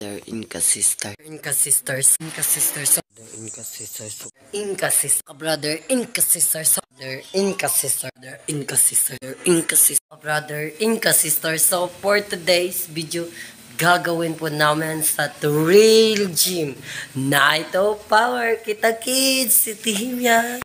They're Inca sister. Inca sisters. Inca sisters. They're Inca sisters. Inca sister. Brother Inca sisters. They're Inca sister. They're Inca sister. They're Inca sister. Brother Inca sister. So for today's video, gagawin po namin sa The Real Gym. Night of Power. Kita kids. Si Team yan.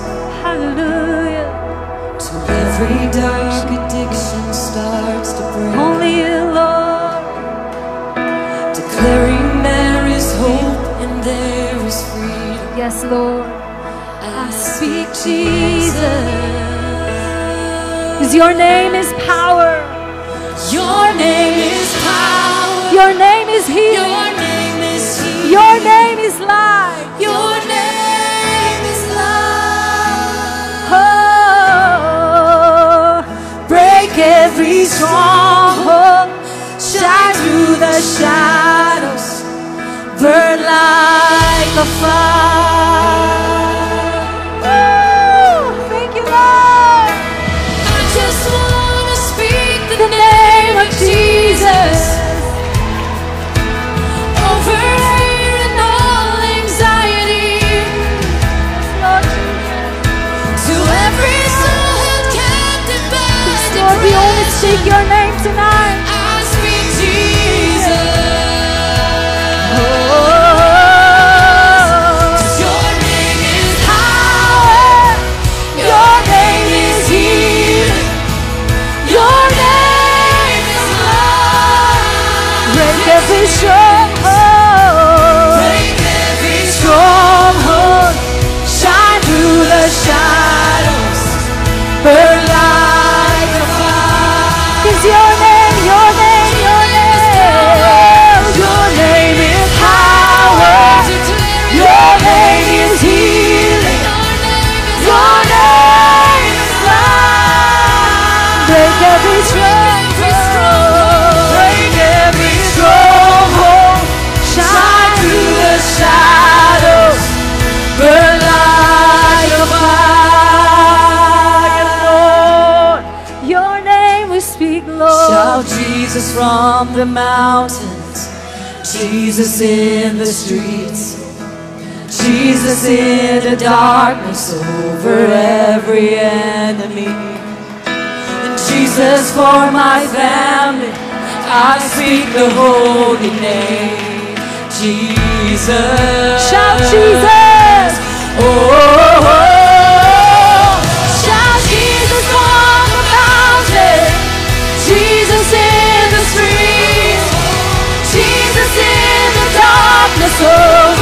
Yes, Lord. I speak Jesus. Cause your name is power. Your name is power. Your name is healing. Your name is healing. Your name is life. Your name is love. Oh, break every stronghold. Shine through the shadows. Burn like a fire. From the mountains. Jesus in the streets. Jesus in the darkness over every enemy. And Jesus for my family, I speak the holy name. Jesus. Shout Jesus. Oh, oh, oh. oh. the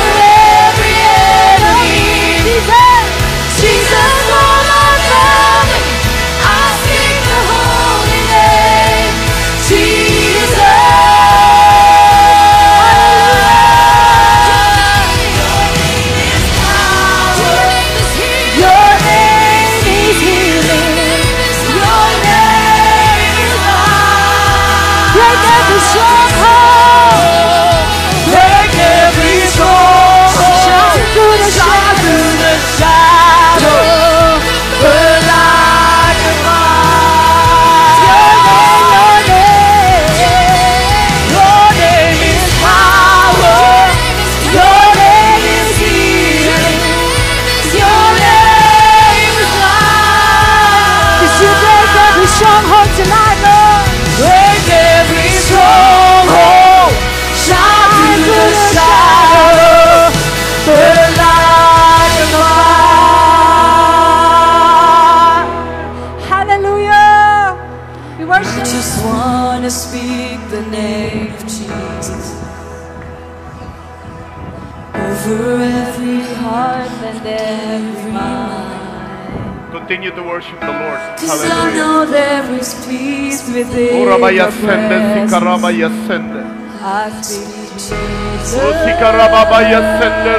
to speak the name of Jesus over every heart and every mind. Continue to worship the Lord. Cause I know there is peace within your presence. I speak Jesus. O sikaraba yasende,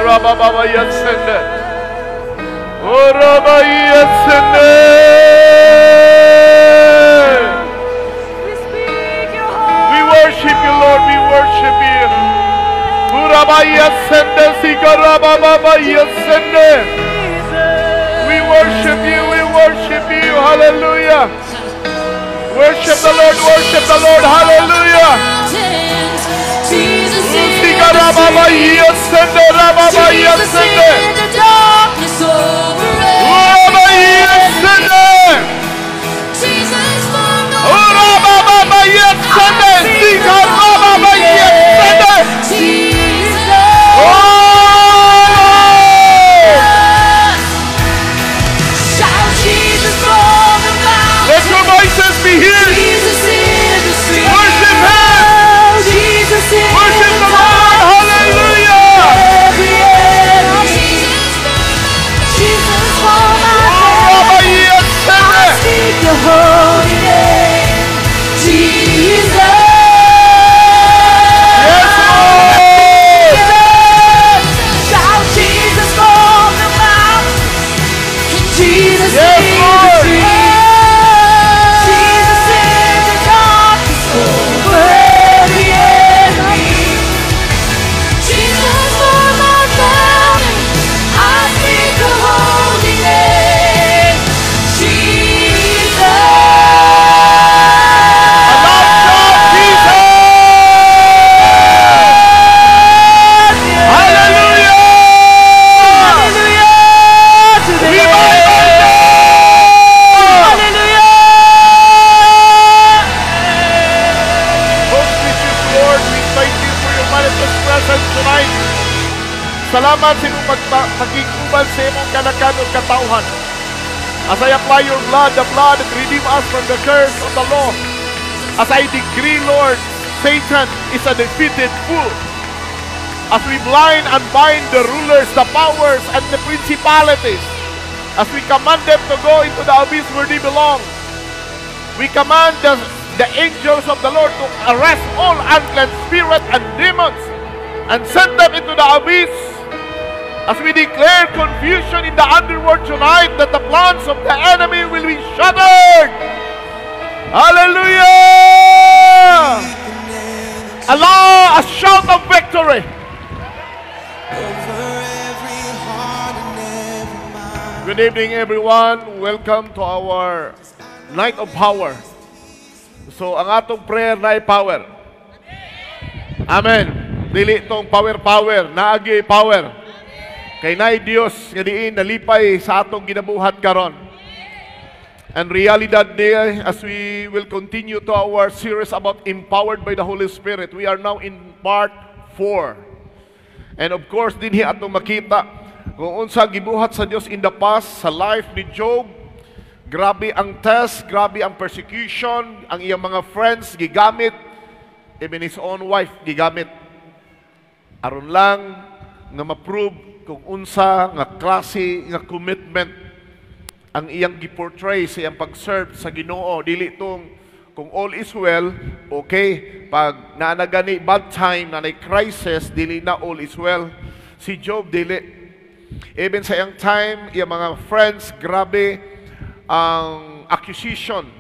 Uraba yasende, sikaraba yasende. We worship you. We worship you. Hallelujah. Worship the Lord. Worship the Lord. Hallelujah. Jesus in the Sikaraba street. yasende, manifest presence tonight. Salamat sa imong pagkikuban sa imong kanakan ug katawhan. As I apply your blood, the blood that redeem us from the curse of the law. As I decree, Lord, Satan is a defeated fool. As we blind and bind the rulers, the powers, and the principalities. As we command them to go into the abyss where they belong. We command the, the angels of the Lord to arrest all unclean spirits and demons and send them into the abyss. As we declare confusion in the underworld tonight, that the plans of the enemy will be shattered. Hallelujah! Allah, a shout of victory. Good evening, everyone. Welcome to our Night of Power. So, ang atong prayer na power. Amen. Dili tong power power, naagi power. Kay naay Dios nga diin nalipay sa atong ginabuhat karon. And realidad ni as we will continue to our series about empowered by the Holy Spirit. We are now in part 4. And of course, din hi atong makita kung unsa gibuhat sa Dios in the past sa life ni Job. Grabe ang test, grabe ang persecution, ang iyang mga friends gigamit, even his own wife gigamit. Aron lang nga ma-prove kung unsa nga klase nga commitment ang iyang giportray sa iyang pag-serve sa Ginoo. Dili tong kung all is well okay pag naanagani bad time na crisis dili na all is well. Si Job dili. Even sa iyang time iyang mga friends grabe ang accusation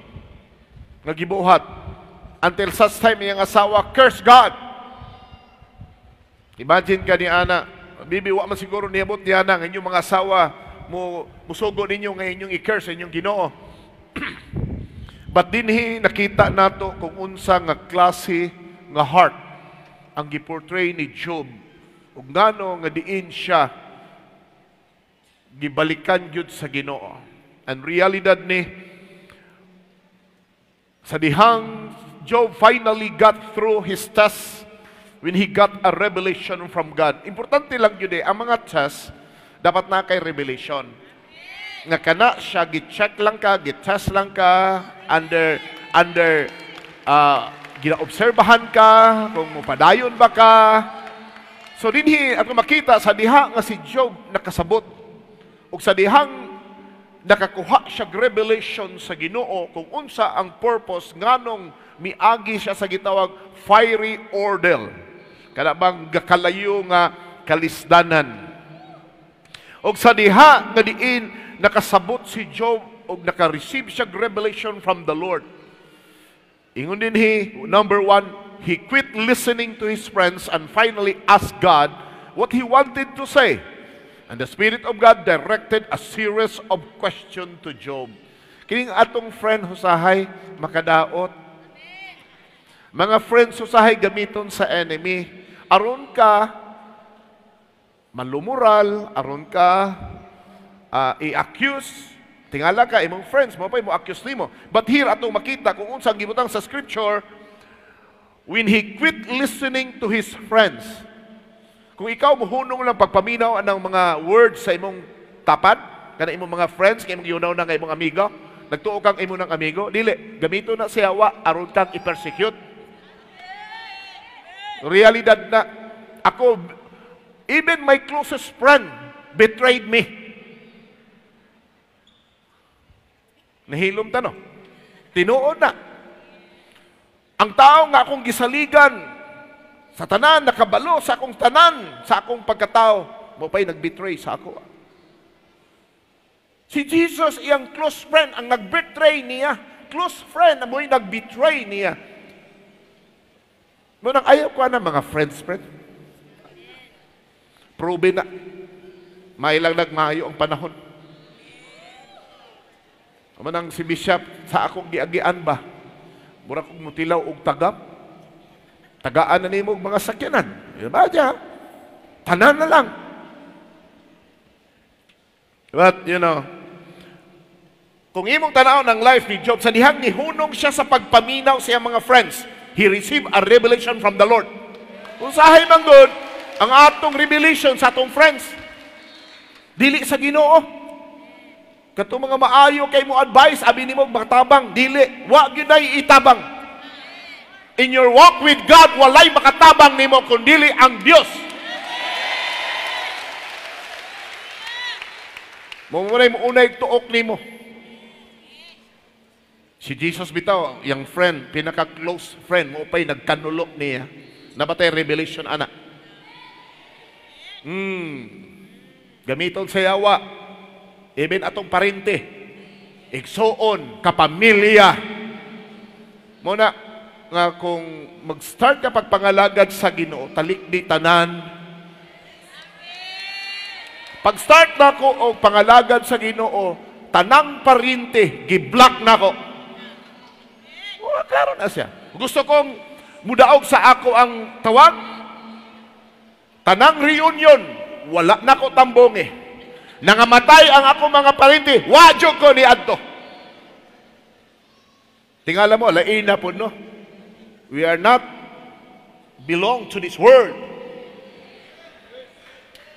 nga gibuhat until such time iyang asawa curse God imagine ka ni Ana bibi wa man siguro niabot niya na ang inyong mga asawa mo musugo ninyo nga inyong i-curse inyong Ginoo. But dinhi nakita nato kung unsa nga klase nga heart ang giportray ni Job. Ug ngano nga diin siya gibalikan gyud sa Ginoo. And realidad ni sa dihang Job finally got through his test when he got a revelation from God. Importante lang yun eh, ang mga test, dapat na kay revelation. Nga kana siya, gi-check lang ka, gi-test lang ka, under, under, uh, ginaobserbahan ka, kung mupadayon ba ka. So dinhi, at makita sa diha nga si Job nakasabot. ug sa dihang nakakuha siya revelation sa Ginoo kung unsa ang purpose nganong miagi siya sa gitawag fiery ordeal. Kada bang gakalayo nga kalisdanan. Og sa diha nga diin nakasabot si Job og naka-receive siya revelation from the Lord. Ingon din he, number one, he quit listening to his friends and finally asked God what he wanted to say. And the Spirit of God directed a series of questions to Job. Kining atong friend Husahay, makadaot. Mga friends Husahay gamiton sa enemy. Aron ka malumural, aron ka ah, i-accuse, tingala ka imong friends mo pa mo accuse nimo. But here atong makita kung unsang gibutang sa scripture when he quit listening to his friends. Kung ikaw muhunong lang pagpaminaw ng mga words sa imong tapad, kana imong mga friends, kay imong yunaw na nga imong amigo, nagtuo kang imong ng amigo, dili, gamito na siya wa aron kang i-persecute. Realidad na, ako, even my closest friend betrayed me. Nahilom ta no. Tinuod na. Ang tao nga akong gisaligan sa tanan, nakabalo sa akong tanan, sa akong pagkatao, mo pa'y nag-betray sa ako. Si Jesus, iyang close friend, ang nag-betray niya. Close friend, ang mo'y nag-betray niya. Mo nang ayaw ko na mga friends, friend. Proven na. May lang nagmayo ang panahon. Manang si Bishop sa akong giagian ba? Mura kong mutilaw og tagap. Tagaan na nimo mga sakyanan. Diba diya? Tanan na lang. But, you know, kung imong tanaw ng life ni Job, sa dihang nihunong siya sa pagpaminaw sa iyang mga friends, he received a revelation from the Lord. Usahay man good, ang atong revelation sa atong friends, dili sa ginoo. Kato mga maayo kay mo advice, abi nimo makatabang, dili, wa gyuday itabang. In your walk with God, walay makatabang nimo kundi ang Dios. Mo mo unay tuok nimo. Si Jesus bitaw, yung friend, pinaka-close friend, mo pa'y nagkanulok niya. Nabatay revelation, anak. Hmm. Gamiton sa yawa. Even atong parente. Igsoon, kapamilya. Muna, nga kung mag-start ka pagpangalagad sa ginoo, talik di tanan. Pag-start na ko o pangalagad sa ginoo, tanang parinte, giblock na ko. Oh, klaro na siya. Gusto kong mudaog sa ako ang tawag. Tanang reunion, wala na ko tambong eh. Nangamatay ang ako mga parente, wadyo ko ni Adto. Tingala mo, lain na po, no? We are not belong to this world.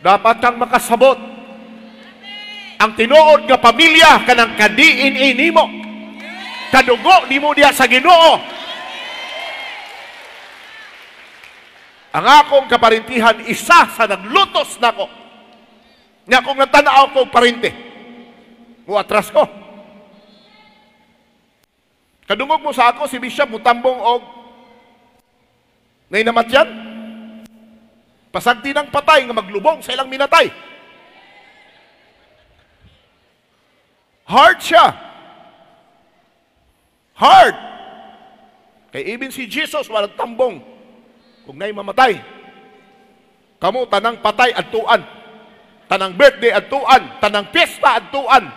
Dapat kang makasabot. Ang tinuod nga pamilya kanang kadiin inimo. Kadugo nimo diya sa Ginoo. Ang akong kaparintihan isa sa naglutos nako. Nga akong natanaw ko parinte. Muatras ko. Kadungog mo sa ako si Bishop mutambong og ngay namatyan. Pasagdi ng patay nga maglubong sa ilang minatay. Hard siya. Hard. Kay even si Jesus walang tambong kung ngay mamatay. Kamu tanang patay adtuan. Tanang birthday adtuan, tanang piyesta adtuan.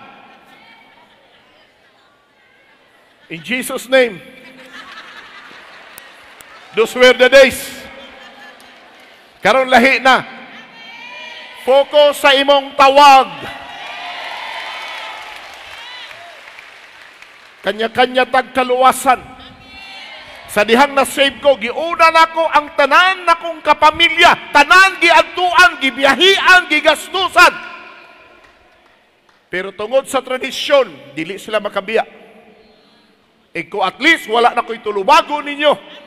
In Jesus name. Those were the days. Karon lahi na. Focus sa imong tawag. Kanya-kanya tag kaluwasan. Sa dihang na save ko, giuna nako ang tanan nakong kapamilya, tanan giadtuan, gibiyahian, gigastusan. Pero tungod sa tradisyon, dili sila makabiya. E ko at least wala na ko'y tulubago ninyo.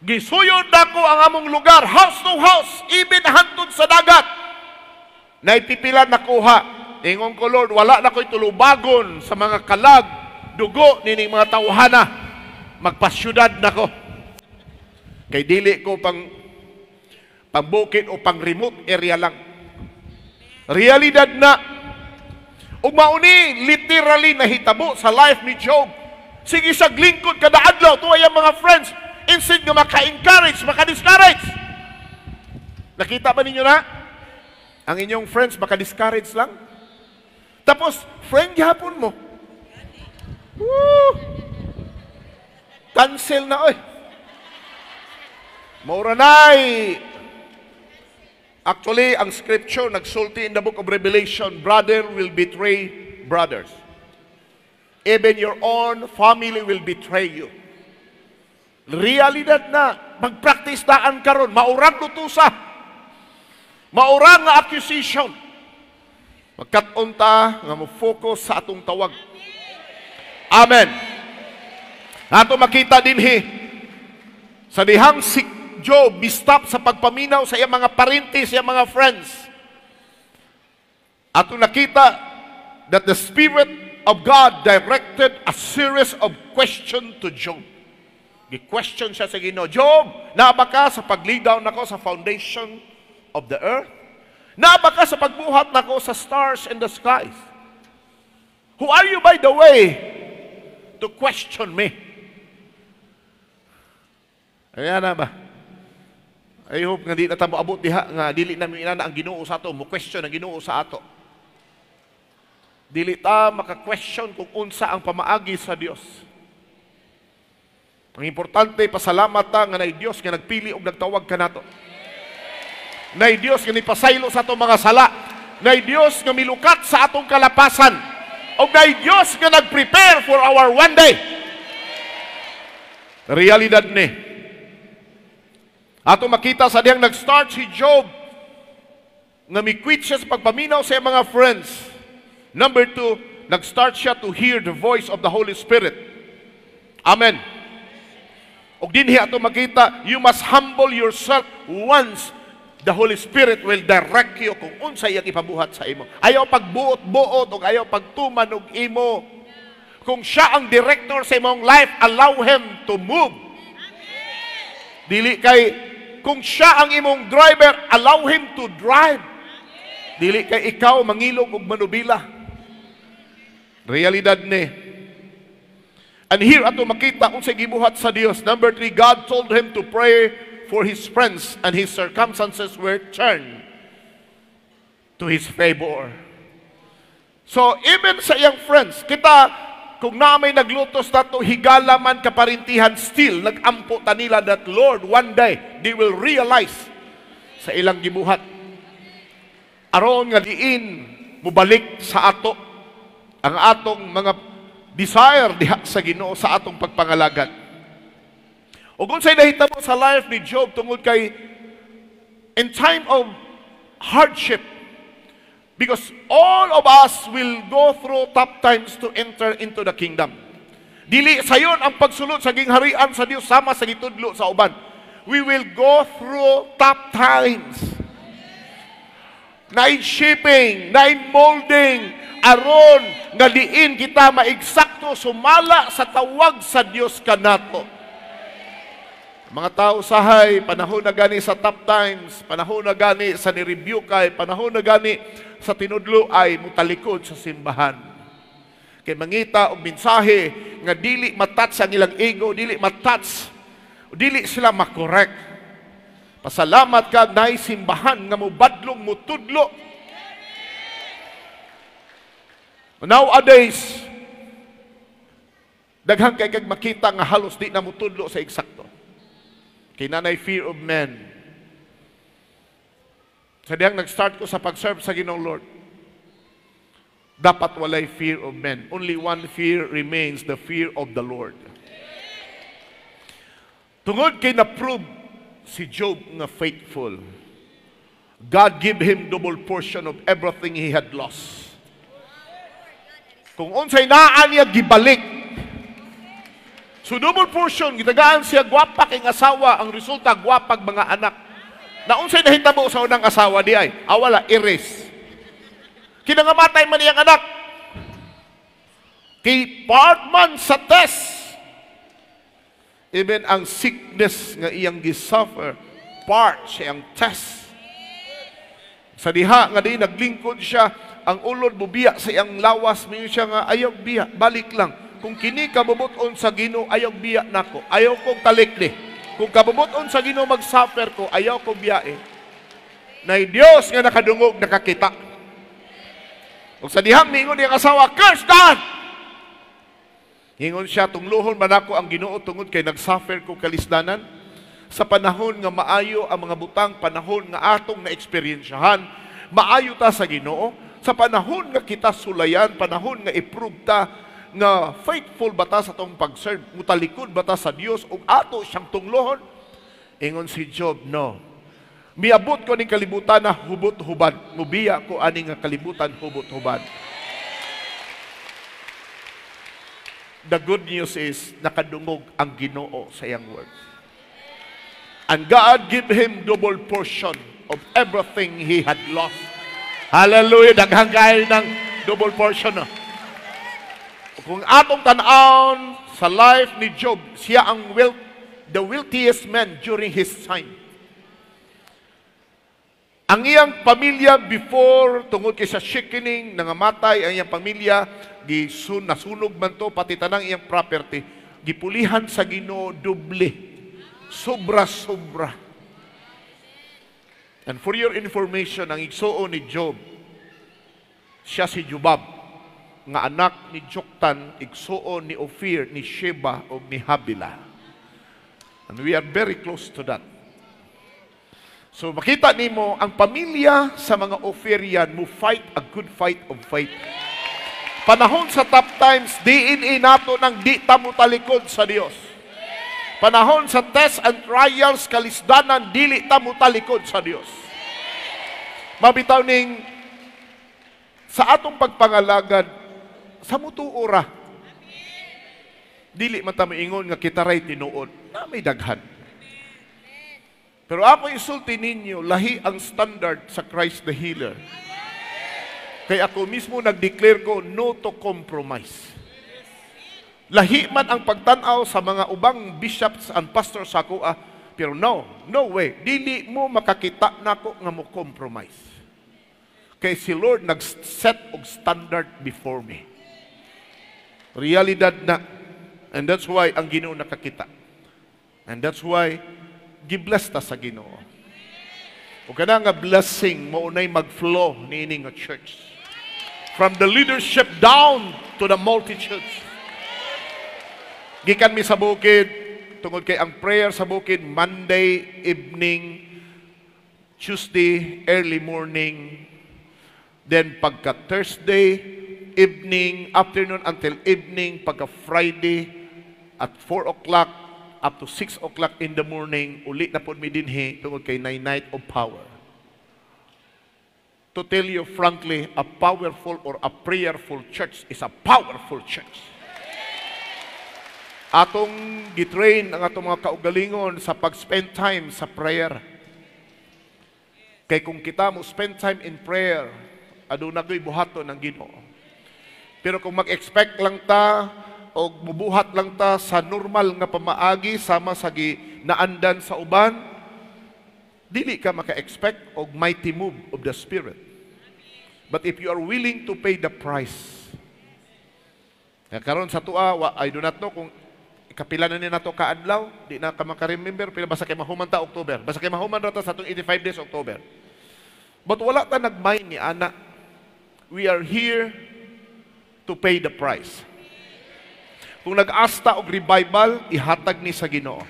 Gisuyod nako ang among lugar, house to house, even hantod sa dagat. Naipipila nakuha Ingon ko, Lord, wala na ko'y tulubagon sa mga kalag, dugo, nining mga tawhana. Magpasyudad na ko. Kay dili ko pang pambukid o pang remote area lang. Realidad na. Ug mauni literally nahitabo sa life ni Job. Sige sa glingkod kada adlaw tuwa ang mga friends instead nga maka-encourage, maka-discourage. Nakita ba ninyo na? Ang inyong friends maka-discourage lang. Tapos friend gihapon mo. Woo! Cancel na oy. Maura Actually, ang scripture nagsulti in the book of Revelation, brother will betray brothers. Even your own family will betray you. Realidad na, mag-practice daan karon, maurang lutusa. Maurang nga accusation. Magkatunta nga mo focus sa atong tawag. Amen. Ato makita din he, sa dihang si Job bistap sa pagpaminaw sa iyang mga parente, sa iyang mga friends. Ato nakita that the Spirit of God directed a series of question to Job. Gi-question siya sa Ginoo, Job, naaba ka sa pagligaw nako sa foundation of the earth? Naaba ka sa pagbuhat nako sa stars in the skies? Who are you by the way to question me? Ayan na ba? I hope nga di na tamo abot diha nga dili na inana ang Ginoo sa ato, mo question ang Ginoo sa ato. Dili ta maka-question kung unsa ang pamaagi sa Dios. Ang importante pasalamat ta nga nay Dios nga nagpili og nagtawag kanato. Nay Dios nga nipasaylo sa atong mga sala. Nay Dios nga milukat sa atong kalapasan. Og nay Dios nga nag-prepare for our one day. Realidad ni. Ato makita sa diyang nag-start si Job nga mi-quit siya sa pagpaminaw sa mga friends. Number two, nag-start siya to hear the voice of the Holy Spirit. Amen. Og dinhi ato makita, you must humble yourself once the Holy Spirit will direct you kung unsa iyang ipabuhat sa imo. Ayaw pagbuot-buot o ayaw pagtuman og imo. Kung siya ang director sa imong life, allow him to move. Dili kay kung siya ang imong driver, allow him to drive. Dili kay ikaw mangilog og manubila. Realidad ni. And here ato makita kung sa gibuhat sa Dios. Number three, God told him to pray for his friends and his circumstances were turned to his favor. So even sa iyang friends, kita kung na may naglutos na to, higala man kaparintihan, still, nagampo ta nila that Lord, one day, they will realize sa ilang gibuhat. Aron nga diin, mubalik sa ato, ang atong mga desire diha sa Ginoo sa atong pagpangalagad. O kung sa'y nahitabo sa life ni Job tungod kay in time of hardship, Because all of us will go through tough times to enter into the kingdom. Dili sayon ang pagsulod sa gingharian sa Dios sama sa gitudlo sa uban. We will go through tough times. Nain shaping, nain molding, aron nga diin kita maigsakto sumala sa tawag sa Dios kanato. Mga tao sahay, panahon na gani sa tough times, panahon na gani sa ni-review kay, panahon na gani sa tinudlo ay mutalikod sa simbahan. Kay mangita og mensahe nga dili matats ang ilang ego, dili matats, dili sila makorek. Pasalamat ka na simbahan nga mo badlong mo tudlo. Nowadays, daghang kay kag makita nga halos di na mo tudlo sa eksakto. Kay nanay fear of men. Sa diyang nag-start ko sa pag-serve sa Ginoong Lord, dapat walay fear of men. Only one fear remains, the fear of the Lord. Tungod kay na-prove si Job nga faithful, God give him double portion of everything he had lost. Kung unsay naa niya gibalik, So double portion, gitagaan siya gwapa kay asawa, ang resulta gwapag mga anak. Na unsay nahitabo sa unang asawa di ay, awala iris. Kinangamatay man iyang anak. Kay part man sa test. Even ang sickness nga iyang gisuffer, part siya test. Sa diha nga di naglingkod siya, ang ulod bubiya sa iyang lawas, mayo siya nga ayaw biya, balik lang. Kung kini kabubuton sa Ginoo, ayaw biya nako. Ayaw kong talikli. Kung kabubuton sa Ginoo magsuffer ko, ayaw kong biyae. Na Dios nga nakadungog nakakita. Ug sa dihang mingon niyang asawa, curse God! Hingon siya, tungluhon man ako ang ginoo tungod kay nagsuffer ko kalisdanan. Sa panahon nga maayo ang mga butang, panahon nga atong na-eksperyensyahan, maayo ta sa ginoo. Sa panahon nga kita sulayan, panahon nga iprove ta nga faithful ba ta sa tong pag-serve, mutalikod ba ta sa Dios ug ato siyang tunglohon? Ingon si Job, no. Miabot ko ning kalibutan na hubot-hubad. Mubiya ko ani nga kalibutan hubot-hubad. The good news is nakadungog ang Ginoo sa iyang words. And God give him double portion of everything he had lost. Hallelujah! Daghang kayo ng double portion. No? Kung atong tanawon sa life ni Job, siya ang wealth, the wealthiest man during his time. Ang iyang pamilya before tungod kay sa shikening nangamatay ang iyang pamilya gisun nasunog man to pati tanang iyang property gipulihan sa Ginoo doble sobra-sobra And for your information ang igsuon ni Job siya si Jubab nga anak ni Joktan igsuon ni Ophir ni Sheba ug ni Habila and we are very close to that So makita nimo ang pamilya sa mga Ophirian mo fight a good fight of faith. Panahon sa tough times, DNA nato ng di ta mo talikod sa Dios. Panahon sa test and trials, kalisdanan, dili ta mo talikod sa Dios. Mabitaw ning sa atong pagpangalagad, sa mutuora. Dili man ta moingon nga kita ray tinuod. Na may daghan. Pero ako isulti ninyo, lahi ang standard sa Christ the Healer. Kaya ako mismo nag-declare ko, no to compromise. Lahi man ang pagtanaw sa mga ubang bishops and pastors sa ah, pero no, no way. Dili mo makakita nako nga mo compromise. Kay si Lord nag-set og standard before me. Realidad na. And that's why ang Ginoo nakakita. And that's why gibless ta sa Ginoo. O kana nga blessing mo unay mag-flow niini nga church. From the leadership down to the multitudes. Gikan mi sa bukid tungod kay ang prayer sa bukid Monday evening, Tuesday early morning, then pagka Thursday evening, afternoon until evening, pagka Friday at 4 o'clock up to 6 o'clock in the morning, uli na po mi dinhi tungod kay na night of power. To tell you frankly, a powerful or a prayerful church is a powerful church. Atong gitrain ang atong mga kaugalingon sa pag-spend time sa prayer. Kay kung kita mo spend time in prayer, aduna ko'y buhaton ng Ginoo. Pero kung mag-expect lang ta o mubuhat lang ta sa normal nga pamaagi sama sa gi naandan sa uban, dili ka maka-expect og mighty move of the Spirit. But if you are willing to pay the price, karon sa tua, I do not know kung kapila na ni nato kaadlaw, di na ka maka-remember, pero basta kay mahuman ta October. Basta kay mahuman ra ta sa atong 85 days October. But wala ta nagmay ni ana. We are here to pay the price. Kung nag-asta og revival, ihatag ni sa Ginoo.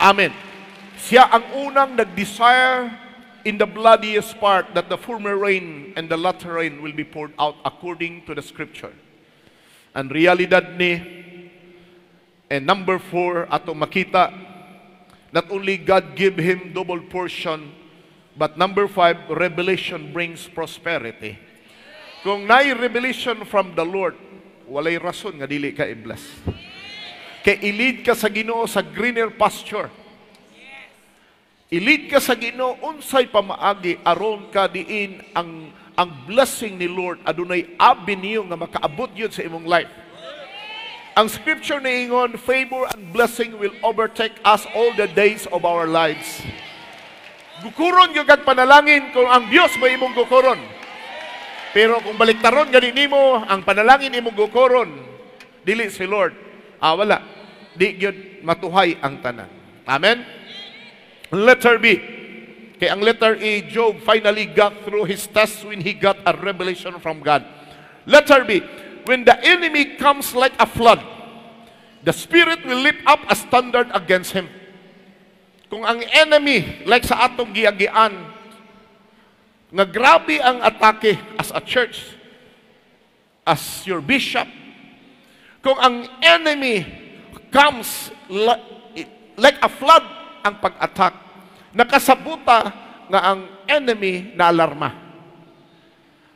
Amen. Siya ang unang nag-desire in the bloodiest part that the former rain and the latter rain will be poured out according to the scripture. Ang realidad ni And number four, ato makita, not only God give him double portion, but number five, revelation brings prosperity. Kung naay revelation from the Lord, walay rason nga dili ka i-bless. Kay ilid ka sa Ginoo sa greener pasture. Ilid ka sa Ginoo unsay pamaagi aron ka diin ang ang blessing ni Lord adunay avenue nga makaabot yun sa imong life. Ang scripture ni ingon, favor and blessing will overtake us all the days of our lives. Gukuron yung panalangin kung ang Dios may imong gukuron. Pero kung baliktaron gani nimo ang panalangin imong gukuron, dili si Lord. Ah wala. Di gyud matuhay ang tanan. Amen. Letter B. Kay ang letter A, Job finally got through his test when he got a revelation from God. Letter B. When the enemy comes like a flood, the Spirit will lift up a standard against him. Kung ang enemy, like sa atong giagian, nga grabe ang atake as a church, as your bishop, kung ang enemy comes li- like a flood ang pag-attack, nakasabuta nga ang enemy na alarma.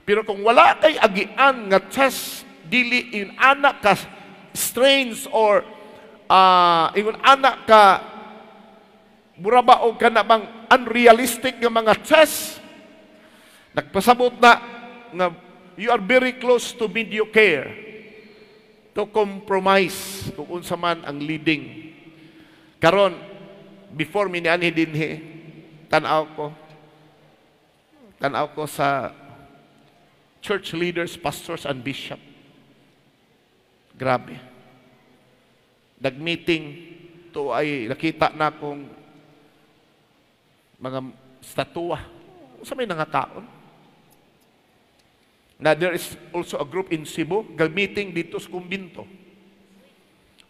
Pero kung wala kay agian nga test, dili in anak ka strains or uh, ingon anak ka mura ba o ka na bang unrealistic nga mga test, nagpasabot na nga you are very close to mediocre to compromise kung unsa man ang leading. Karon before mi niani dinhi tan-aw ko tan-aw ko sa church leaders, pastors and bishop. Grabe. Nag-meeting to ay nakita na kong mga statua. Sa may nangataon. Na there is also a group in Cebu, meeting dito sa kumbinto.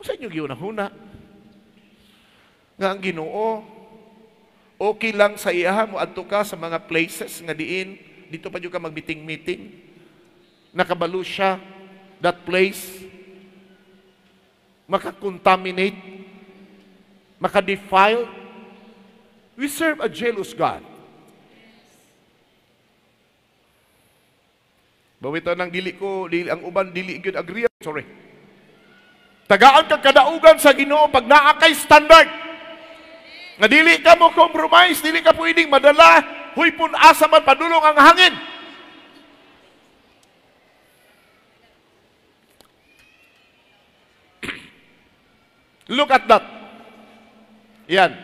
Sa inyo ginahuna. Nga ang ginoo, okay lang sa iya mo adto ka sa mga places nga diin, dito pa ka mag-meeting-meeting. Nakabalo siya, that place, makakontaminate, makadefile. We serve a jealous God. Bawito ng dili ko, dili, ang uban dili gyud agree. Sorry. Tagaan ka kadaugan sa Ginoo pag naa kay standard. Nga dili ka mo compromise, dili ka pwedeng madala, huy pun asa man padulong ang hangin. Look at that. Yan.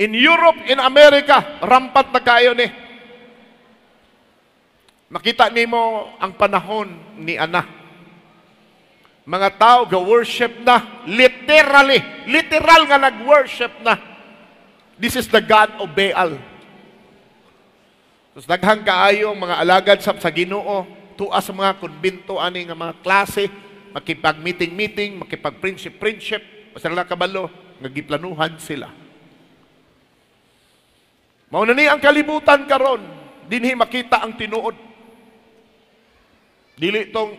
In Europe, in America, rampat na kayo ni. Makita nimo ang panahon ni Ana. Mga tao ga-worship na, literally, literal nga nag-worship na. This is the God of Baal. Tapos daghang kaayo mga alagad sa, Ginoo, tuwa sa mga konbento ani nga mga klase, makipag-meeting-meeting, makipag-friendship-friendship, lang kabalo, nga giplanuhan sila. Mao na ni ang kalibutan karon, dinhi makita ang tinuod. Dili tong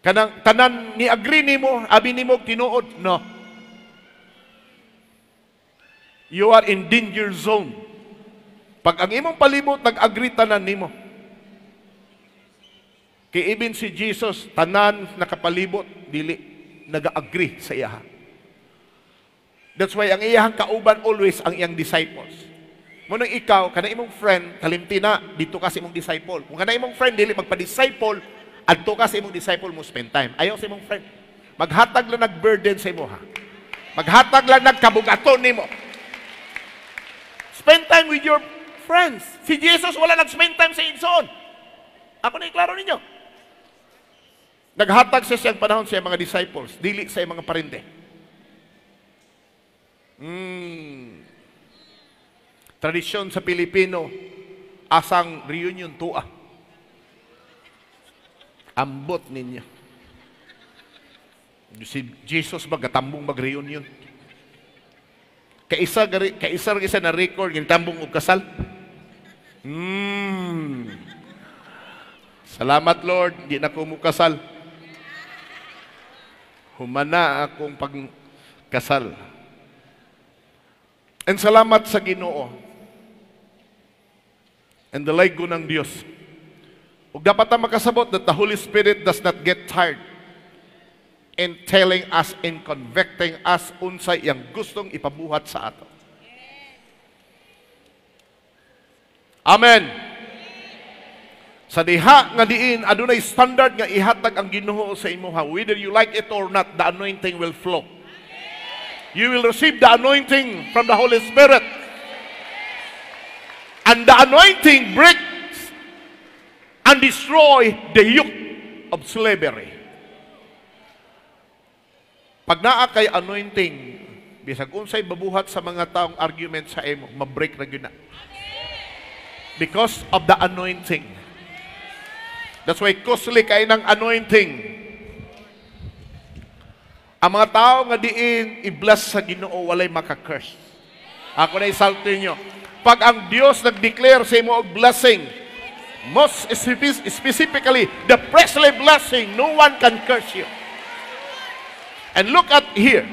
kanang tanan ni agree nimo, abi nimo tinuod, no. You are in danger zone. Pag ang imong palibot nag-agree tanan nimo. Kay even si Jesus, tanan nakapalibot, dili nag-agree sa iya. That's why ang iyang kauban always ang iyang disciples. Munang ikaw, kana imong friend, kalimtina, dito ka sa imong disciple. Kung kana imong friend, dili magpa-disciple, adto ka sa imong disciple mo spend time. Ayaw sa imong friend. Maghatag lang nag-burden sa imo ha. Maghatag lang nagkabugaton nimo. Spend time with your friends. Si Jesus wala nag-spend time sa insoon. Ako na iklaro ninyo. Naghatag siya siyang panahon sa mga disciples, dili sa mga parinde. Hmm. Tradisyon sa Pilipino, asang reunion tua. Ambot ninyo. Si Jesus ba gatambong mag-reunion? Kaisa kaisa isa na record ng tambong og kasal. Hmm. Salamat Lord, di na ko mo kasal. Humana akong pagkasal. And salamat sa Ginoo. And the like ng Dios. Ug dapat ta makasabot that the Holy Spirit does not get tired in telling us, in convicting us unsay iyang gustong ipabuhat sa ato. Amen. Sa diha nga diin adunay standard nga ihatag ang Ginoo sa imuha whether you like it or not the anointing will flow. You will receive the anointing from the Holy Spirit. And the anointing breaks and destroy the yoke of slavery. Pag naa kay anointing, bisag unsay babuhat sa mga taong argument sa imo, ma-break na gyud na. Because of the anointing. That's why costly kay ng anointing. Ang mga tao nga diin i-bless sa Ginoo walay maka-curse. Ako na isalto niyo. Pag ang Dios nag-declare sa imo og blessing, most speci- specifically the priestly blessing, no one can curse you. And look at here.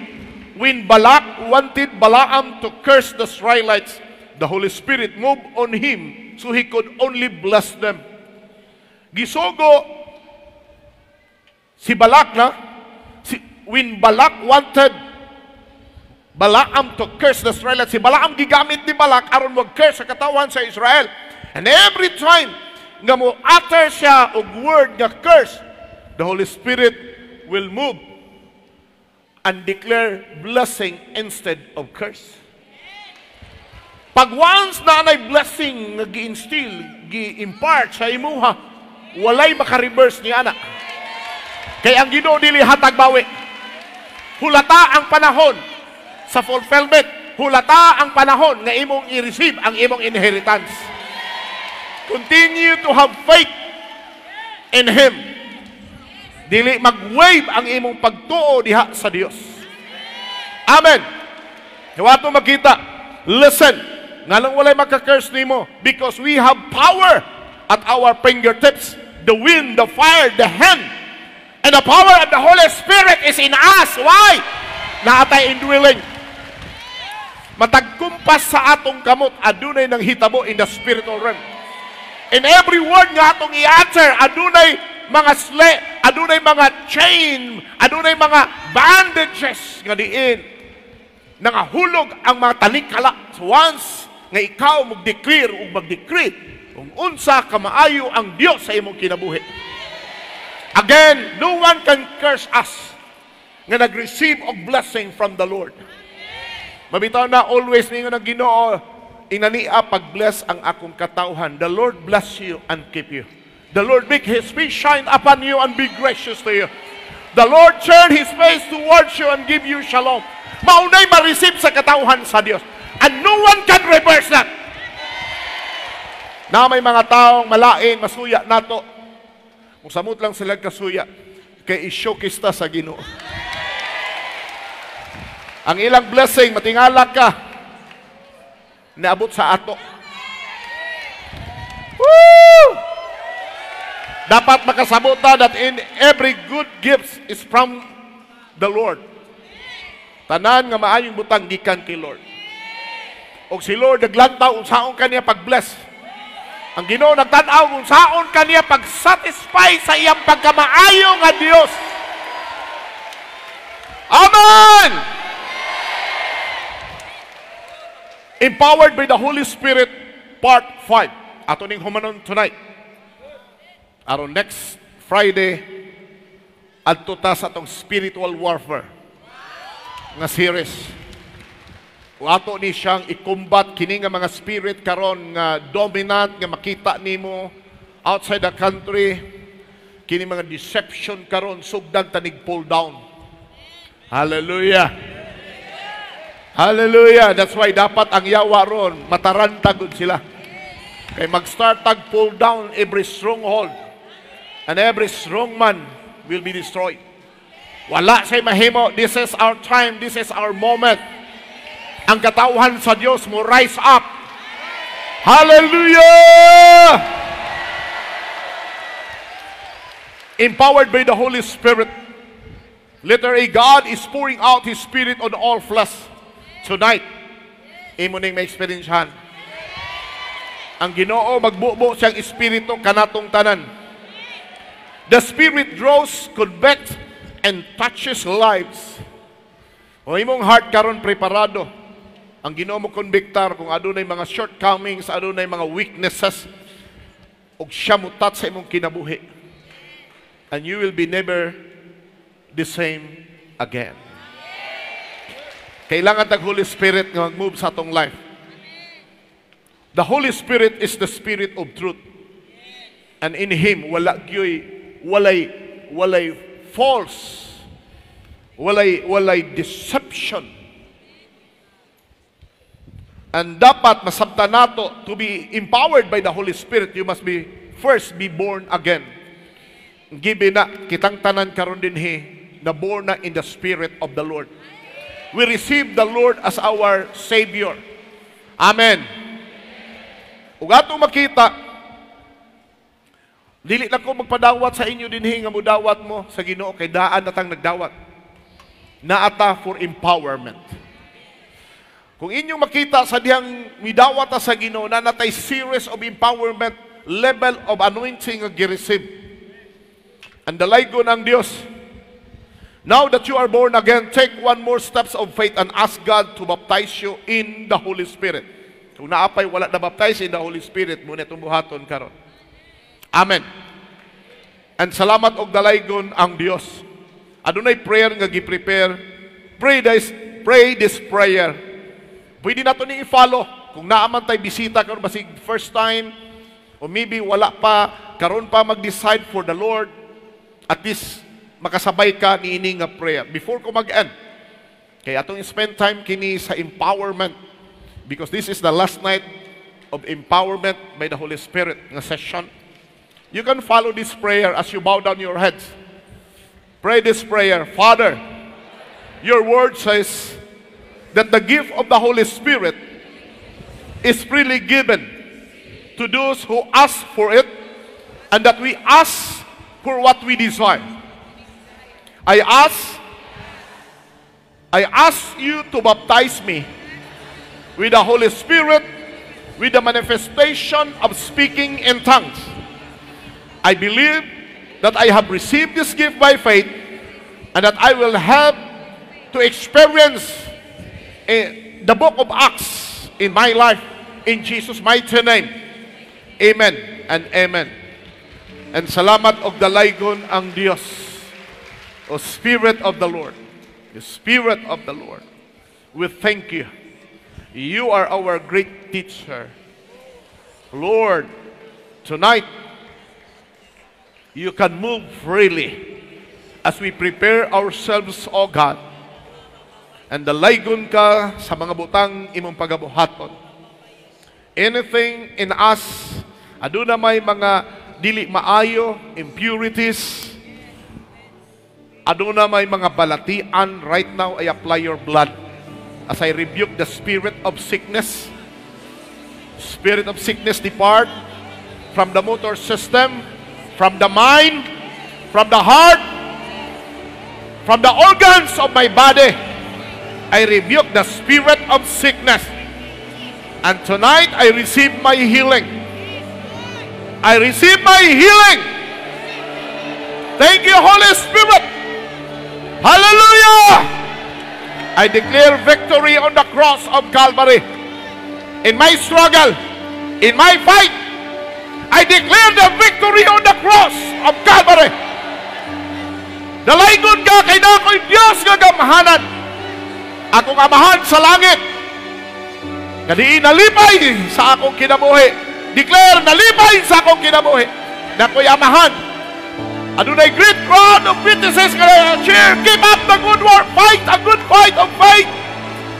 When Balak wanted Balaam to curse the Israelites, the Holy Spirit moved on him so he could only bless them. Gisogo si Balak na, si, when Balak wanted Balaam to curse the Israelites, si Balaam gigamit ni Balak aron mag-curse sa katawan sa Israel. And every time nga mo utter siya og word nga curse, the Holy Spirit will move and declare blessing instead of curse. Pag once na anay blessing nga gi-instill, gi-impart sa imuha, walay maka-reverse ni ana. Kay ang Ginoo dili hatag bawi. Hulata ang panahon sa fulfillment. Hulata ang panahon nga imong i-receive ang imong inheritance. Continue to have faith in Him. Dili mag-wave ang imong pagtuo diha sa Dios. Amen. Hiwato makita. Listen. Nga lang walay magka-curse nimo because we have power at our fingertips. The wind, the fire, the hand. And the power of the Holy Spirit is in us. Why? Naatay indwelling. Matagkumpas sa atong kamot, adunay ng hitabo in the spiritual realm. In every word nga atong i-answer, adunay mga sle, adunay mga chain, adunay mga bandages nga diin. Nangahulog ang mga talikala. So once nga ikaw mag-declare o mag-decree kung unsa kamaayo ang Dios sa imong kinabuhi. Again, no one can curse us nga nag-receive of blessing from the Lord. Mabitaw na always ninyo ng Ginoo, inania pag-bless ang akong katauhan. The Lord bless you and keep you. The Lord make His face shine upon you and be gracious to you. The Lord turn His face towards you and give you shalom. Maunay ma-receive sa katauhan sa Dios. And no one can reverse that. Na may mga taong malain, masuya nato. Kung samot lang sila kasuya, kay isyokista sa Ginoo. Ang ilang blessing, matingala ka, naabot sa ato. Woo! Dapat makasabuta that in every good gift is from the Lord. Tanan nga maayong butang gikan kay Lord. O si Lord naglantaw unsaon kaniya pag-bless. Ang Ginoo nagtan-aw unsaon kaniya pag-satisfy sa iyang pagkamaayo nga Dios. Amen. Empowered by the Holy Spirit, part 5. Ato ning humanon tonight. Aron next Friday, adto ta sa atong spiritual warfare nga series. Ato ni siyang ikumbat kini nga mga spirit karon nga dominant nga makita nimo outside the country kini mga deception karon sugdan tanig pull down. Hallelujah. Hallelujah. That's why dapat ang yawa ron, mataranta gud sila. Kay mag-start tag pull down every stronghold. And every strong man will be destroyed. Wala say mahimo. This is our time. This is our moment. Ang katauhan sa Dios mo rise up. Hallelujah! Empowered by the Holy Spirit. Letter A, God is pouring out His Spirit on all flesh tonight. Imo ning ma-experiencehan. Ang Ginoo magbubo siyang espiritu kanatong tanan. The Spirit draws, convicts, and touches lives. O imong heart karon preparado. Ang Ginoo mo konbiktar kung adunay mga shortcomings, adunay mga weaknesses, ug siya mo sa imong kinabuhi. And you will be never the same again. Kailangan tag Holy Spirit nga mag-move sa atong life. The Holy Spirit is the Spirit of truth. And in Him, wala gyoy, walay, walay false, walay, walay deception. And dapat masabta nato to be empowered by the Holy Spirit, you must be first be born again. Gibe na kitang tanan karon dinhi na born na in the Spirit of the Lord. We receive the Lord as our Savior. Amen. Ug ato makita dili na ko magpadawat sa inyo dinhi nga mudawat mo sa Ginoo kay daan natang nagdawat. Naata for empowerment. Kung inyong makita sa dihang midawat sa Ginoo na natay series of empowerment level of anointing nga gi-receive. Ang dalaygon ang Dios. Now that you are born again, take one more steps of faith and ask God to baptize you in the Holy Spirit. Kung naapay wala na baptize in the Holy Spirit, muna itong buhaton karon. Amen. And salamat og dalaygon ang Dios. Adunay prayer nga gi-prepare. Pray this, pray this prayer. Pwede na to ni i-follow. Kung naaman tay bisita karon basig first time o maybe wala pa karon pa mag-decide for the Lord at least makasabay ka ni ini nga prayer before ko mag-end. Kaya atong spend time kini sa empowerment because this is the last night of empowerment by the Holy Spirit nga session. You can follow this prayer as you bow down your heads. Pray this prayer. Father, your word says that the gift of the Holy Spirit is freely given to those who ask for it and that we ask for what we desire. I ask I ask you to baptize me with the Holy Spirit with the manifestation of speaking in tongues. I believe that I have received this gift by faith and that I will have to experience eh, the book of Acts in my life in Jesus' mighty name. Amen and amen. And salamat og dalaygon ang Dios. O Spirit of the Lord. The Spirit of the Lord. We thank you. You are our great teacher. Lord, tonight, you can move freely as we prepare ourselves, O God. And dalaygon ka sa mga butang imong pagabuhaton. Anything in us, aduna may mga dili maayo, impurities, aduna may mga balatian, right now I apply your blood as I rebuke the spirit of sickness. Spirit of sickness depart from the motor system, from the mind, from the heart, from the organs of my body. I rebuke the spirit of sickness. And tonight I receive my healing. I receive my healing. Thank you, Holy Spirit. Hallelujah. I declare victory on the cross of Calvary. In my struggle, in my fight, I declare the victory on the cross of Calvary. Dalaygon ka kay na ako'y Diyos nga gamahanan. Akong amahan sa langit. Kadi nalipay sa akong kinabuhi. Declare nalipay sa akong kinabuhi. Na ako'y amahan. Adunay great crowd of witnesses nga cheer. Keep up the good work. Fight a good fight of faith.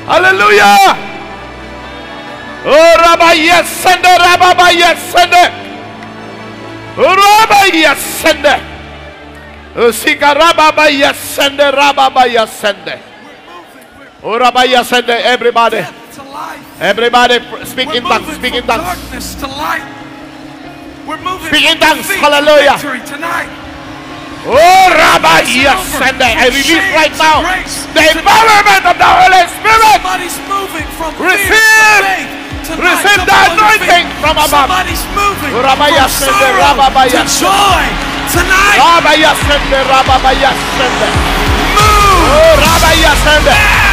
Hallelujah. Oh, Rabbi, sende, Rabbi, sende. Rabbi, sende. Oh, Sika, Rabbi, Rabbi, sende. Oh, Rabbi, sende, everybody. Death to life. Everybody, speak We're in tongues, speak in tongues. darkness to light. We're moving Speak in tongues. Hallelujah. tonight. Oh, Rabbi, yes, sende. I release right now the empowerment of the Holy Spirit. Somebody's moving from Receive. to faith tonight. Receive the anointing from above. Somebody's moving Rabaya from sorrow to joy tonight. Rabbi, yes, sende, Rabbi, yes, sende. Move Oh, Rabbi, yes, sende.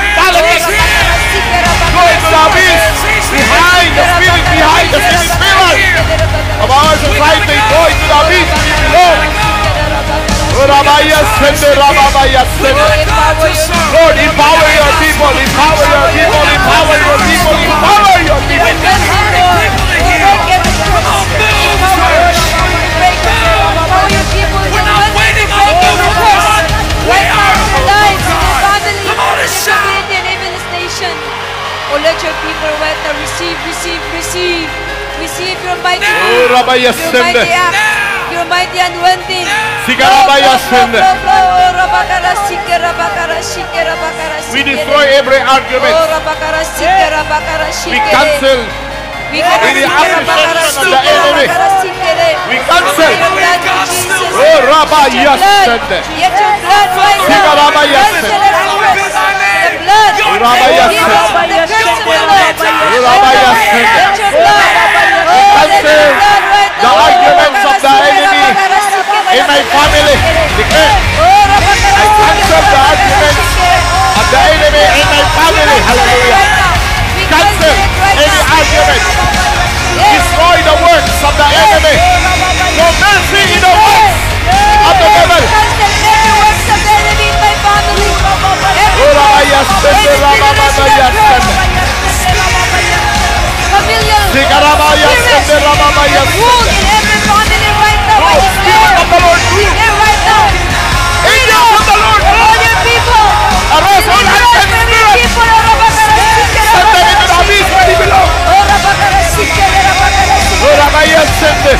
Go into the abyss. Behind the spirit behind the city pillars of our society. Go into the abyss where you belong. Urabaya sende. Rababaya sende. Lord, empower your people, empower your people, empower your people, empower your people. We're Oh, let your people right now receive, receive, receive, receive your mighty Now. move, Oh, Rabbi your Yasende. mighty act, Now. your mighty anointing. Sigaraba Yasende. Flow, flow, flow, oh, Rabakara, Sikara, Bakara, Shikara, Bakara, We Sikere. destroy every argument. Oh, Rabakara, Sikara, Bakara, We Shikere. cancel. We cancel any Sikara, Bakara, accusation of the Sikara, enemy. Bakara, Sikere. We cancel. Your blood, Jesus. Oh, Rabbi Let your blood, Yasende. let your blood right now. Sigaraba Cancel Yasende. every curse. The blood. Rabbi Give Yasende. us the curse of the Lord. Rabbi Yasende. Let your blood. Oh, let cancel your blood right the now. arguments of the enemy in my family. Declare. I cancel the arguments of the enemy in my family. Hallelujah. Cancel any argument. Destroy the works of the enemy. No mercy in the works of the devil. Oh, Rabbi Yasende, Rabbi Yasende. Sigaraba Yasende, Rabbi Yasende. Oh, Spirit of the Lord, move. Angels of the Lord, move. Arrest all unclean spirits. Send Oh, Rabbi Yasende.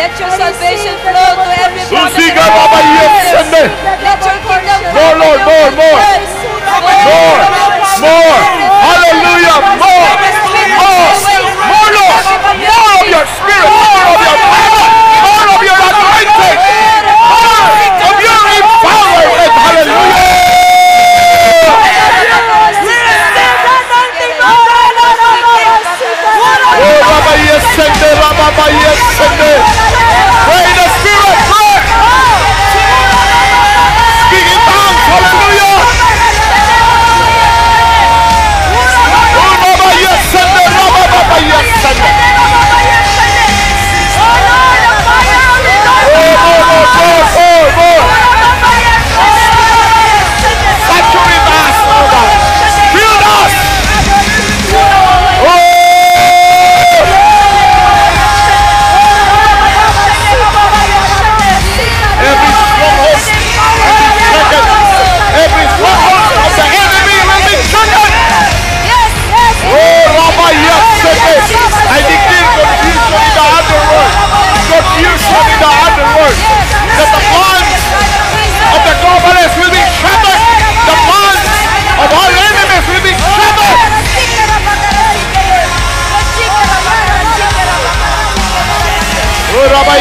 Let your salvation flow to everybody. part of the Let your kingdom More, Lord, more, more. More, more. Hallelujah, more. More, more, Lord. More of your spirit, more of your power, more of your anointing, more of your empowerment. Hallelujah.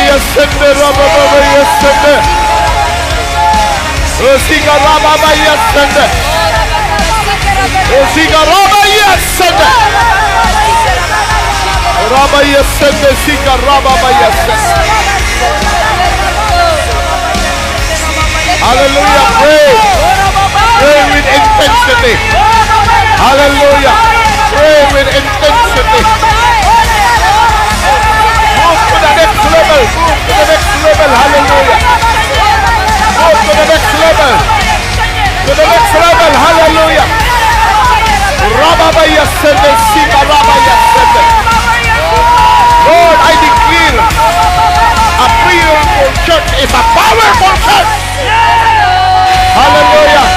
Yasende. Siga Rababa Yasende. Siga Rababa Yasende. Rabba Yasende, Siga Rababa Yasende. Hallelujah. Pray. Pray with intensity. Hallelujah. Pray with intensity. Move to the next level. Move to the next level. Hallelujah. Move to the next level. To the next level. Hallelujah. Rababa Yasende, Siga Rabba Yasende. Lord, I declare a prayerful church is a powerful church. Hallelujah.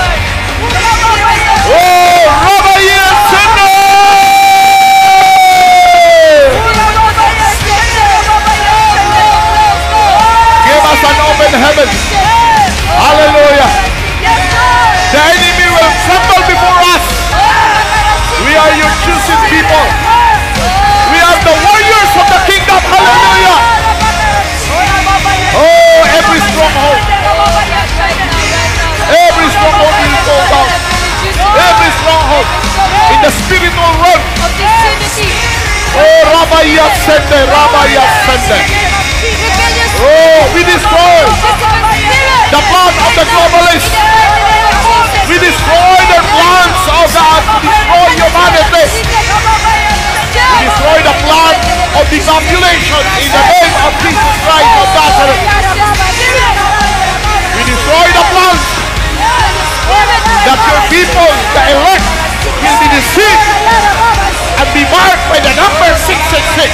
666.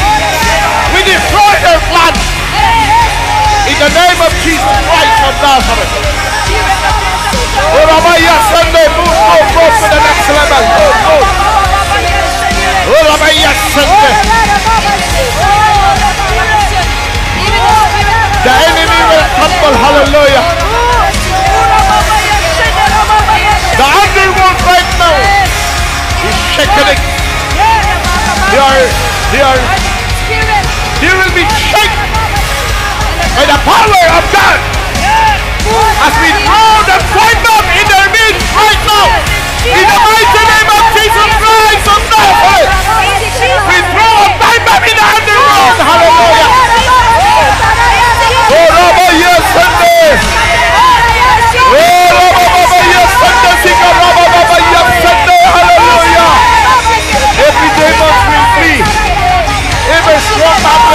We destroy their plan in the name of Jesus Christ of Nazareth. Ramaya Sunday, move, move, move to the next level. Move, move. Oh, Sunday. The enemy will crumble. Hallelujah. The underworld right now is shaking. They are, they are, they will be shaken by the power of God as we throw the kingdom in their midst right now. In the mighty name of Jesus Christ of Nazareth, we throw a kingdom in the underworld. Hallelujah. Every strong man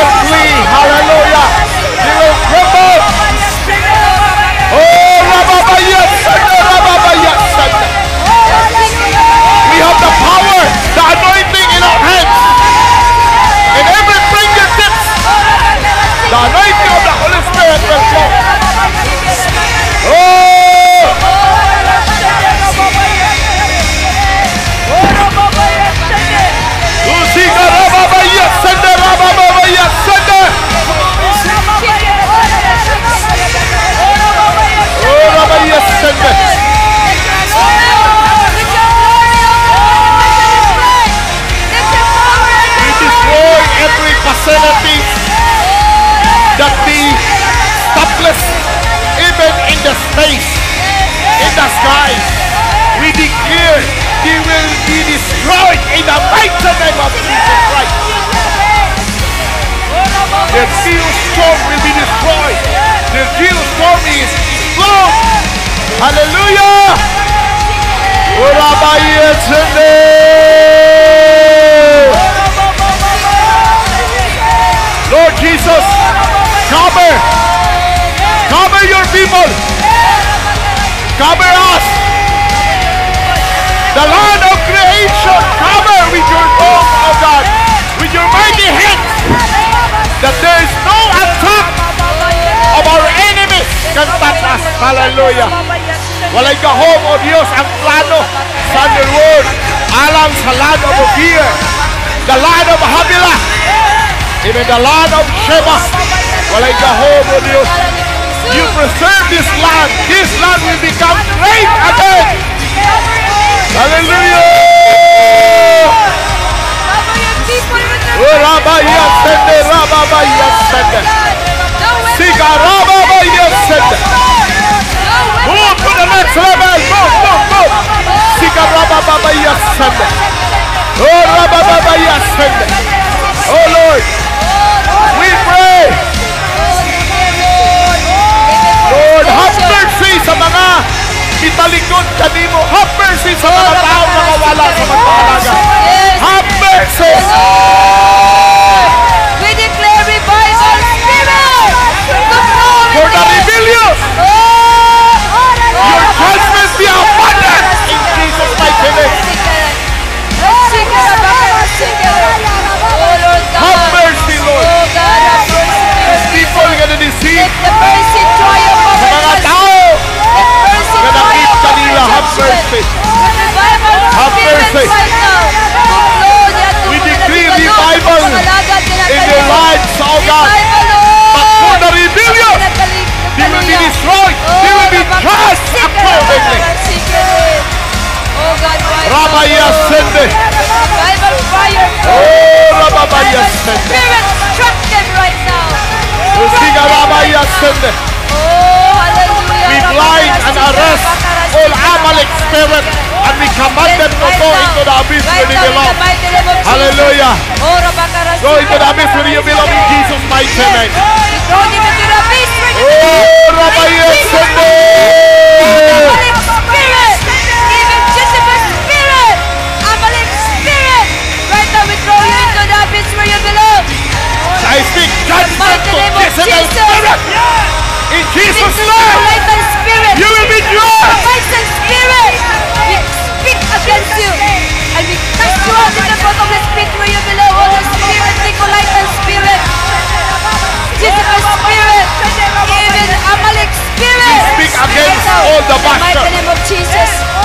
Hallelujah. Walay gahom, O Diyos, ang plano sa underworld alang sa land of Ophir, the land of Havilah, even the land of Sheba. Walay gahom, O Diyos. You preserve this land. This land will become great again. Hallelujah. Oh, Rababaya Sunday. Oh, Baba Rababaya Sunday. Oh, Lord. We pray. Lord, have mercy sa mga italikod kanimo. Have mercy sa mga tao na kawala sa magpahalaga. Have mercy. We declare revival spirit. For the rebellious. Command them to go into the abyss where they belong. Hallelujah. Oh, Rabakara. Go into the abyss where you belong in Jesus' mighty name. Throw them into the abyss where you Oh, Rabaya sende. Amalek spirit, even Jezebel spirit, Amalek spirit. Right now we throw you into the abyss where you belong. I speak judgment Mighty to name of Jezebel Jesus. spirit. In Jesus' This is name. Against all the bastard.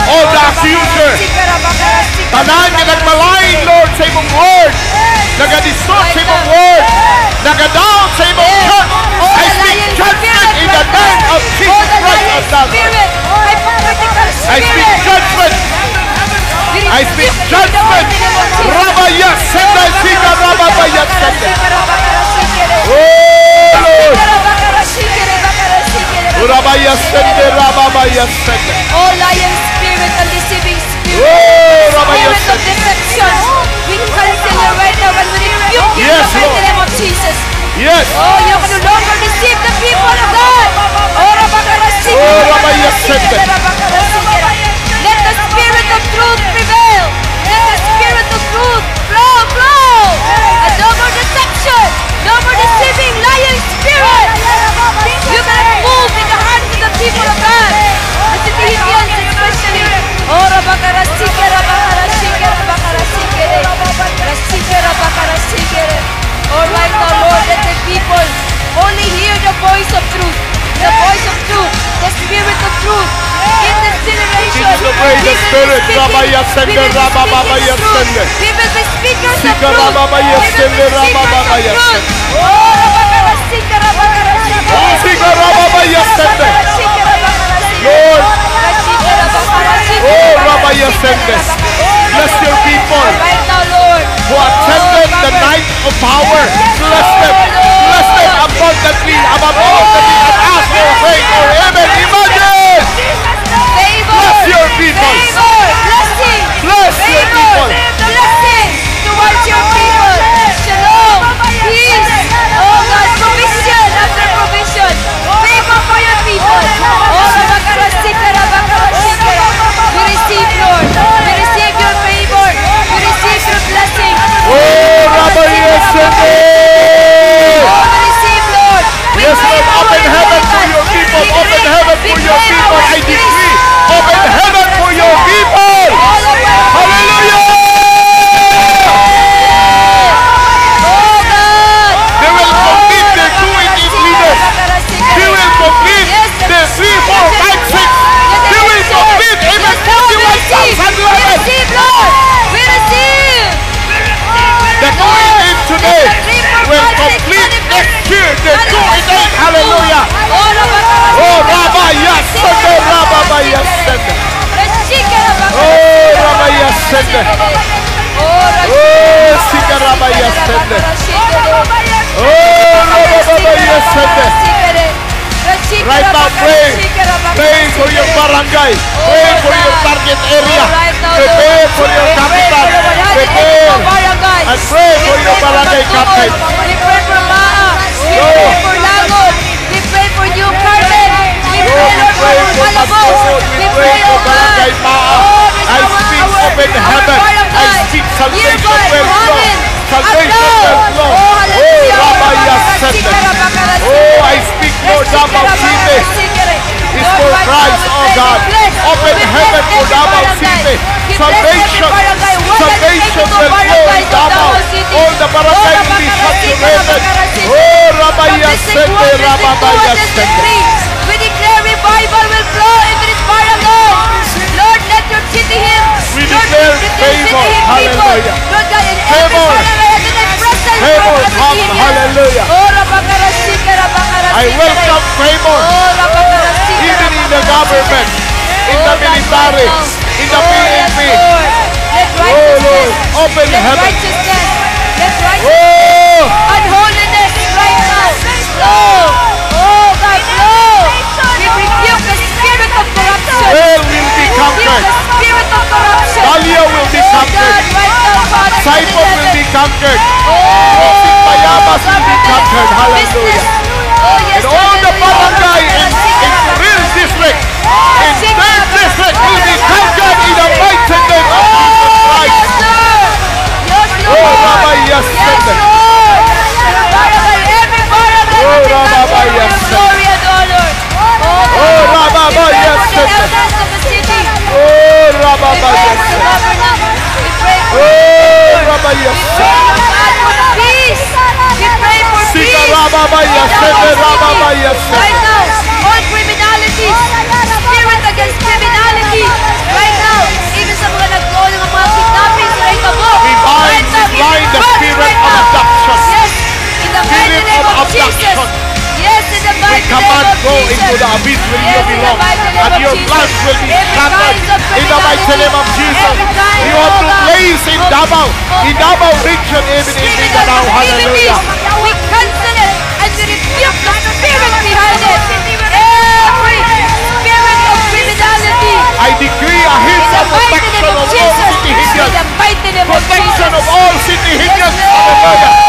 All the accuser. Tanan nga nagmalain, Lord, sa imong word. Nagadistort sa imong word. Nagadown sa imong church. I speak judgment in the name of Jesus Christ of Nazareth. I speak judgment. I speak judgment. Rabaya senda sika rabaya senda. Oh Lord. Rabaya senda rabaya senda. Oh, lion spirit and deceiving spirit. Oh Spirit of deception. We cancel you right now and we rebuke you Yes, in the name of Jesus. Yes. Oh, you can no longer deceive the people of God. Oh, Rabakarasi. Oh, the we will be Spirit. speaking- Rabayasende, we will be speaking Rababayasende. truth. We will be speakers of Sika truth. We will be Rababayasende, speakers of Rababayasende. truth. Oh, Rabakarasike, Rabakarasike. Oh, Sika Rababayasende. Lord. Oh, Rabayasende. Bless your people Right now, Lord. who attended the night of power. Bless them. Bless them abundantly above all that we can ask or pray or even imagine. Favor. Bless your people. Favor. Blessing. Bless your people. Blessing towards your people. Shalom. Peace. Oh God, provision after provision. Favor for your people. Oh, Rabakarasika, Rabakarasika. We receive, Lord. We receive your favor. We receive your blessing. Oh. Oh, we receive, Lord. Yes, Lord, for open heaven for your people. We Open heaven for your people. I decree. Open heaven for your people. All of our Hallelujah. God! They will complete their doing in leaders. They will complete the three, four, five, six. They will complete even 41,000 We levels. receive, Lord! We receive! The doing in today will complete next year. The doing in. Hallelujah. Rabba Yasende. Oh, Rabba Yasende. Oh, Sika Rabba Yasende. Oh, Rabba Yasende. Right now, pray. Pray for your barangay. Pray for your target area. Prepare for your capital. Prepare. And pray for your barangay captain. Pray for I open heaven. I speak salvation will. Salvation will flow. Oh, Oh. Oh, I speak, Lord, Davao City. It's for Christ, oh God. Open heaven for City. Salvation, salvation will the saturated. Oh, Rabaya Sende, Rabaya Sende. We declare revival We Lord, declare let your favor. city him people. Hallelujah. Lord God, in every Favor. barangay, let the presence Favor of come. Abisinia. Hallelujah. Oh, Rabakarasika, Rabakarasika. I welcome favor. Oh, Rabakarasika, Even in the Rabakarasika. government, in the Oh, God, military, right now. in the Oh, yes, PNP. Lord. Let Oh Lord, righteousness, open let heaven. righteousness, let righteousness Oh, and holiness right now. Flow. Oh, God, flow. We rebuke the spirit of corruption. well will be We rebuke conquered. The spirit of corruption. Talia will be Oh, God, conquered. right now, Father, Saipon in will be heaven. conquered. Oh, Rosing Payabas will be government, conquered. business. Hallelujah. Oh, yes, And all the hallelujah. barangay in, in real district, in third district will be conquered in the mighty name of Jesus Christ. Yes, Lord. Yes, Oh, Lord. Rabbi, yes, Yes, Sende. Lord. Your barangay, every barangay Oh, will be Rabbi, conquered yes, with Sende. glory and honor. Oh, Oh, Rabbi, we pray yes, for Oh, We Rabba, pray for yes. the government. We pray for Oh, Rabba, we yes. pray, Lord God, for peace. We pray for Sika peace. Rabba, in yes, the Sende, whole Rabba, city. yes. Right now, all criminality, spirit against criminality. Right now, even sa mga nagkaw ng mga kidnapping sila ikabo. We bind, Right now, we blind the crush spirit right of now. abduction. Yes, in the mighty Spirit name of of Jesus. Abduction. Yes, in the We mighty name command of go Jesus. into the abyss where you Yes, in the belong. mighty name And of your Jesus. plans will be Every shattered kinds of in the mighty name of criminality, Jesus. every kind, You have oh no God, place in of- Davao. of In Davao region, even in criminal Mindanao. activities. Hallelujah. We cancel it and we rebuke the spirit behind it. Every spirit of criminality. I decree a In hedge the of mighty protection name of of all Jesus. city In Indians. the mighty name of Protection Jesus. of all city Indians. Yes, Lord. Hallelujah.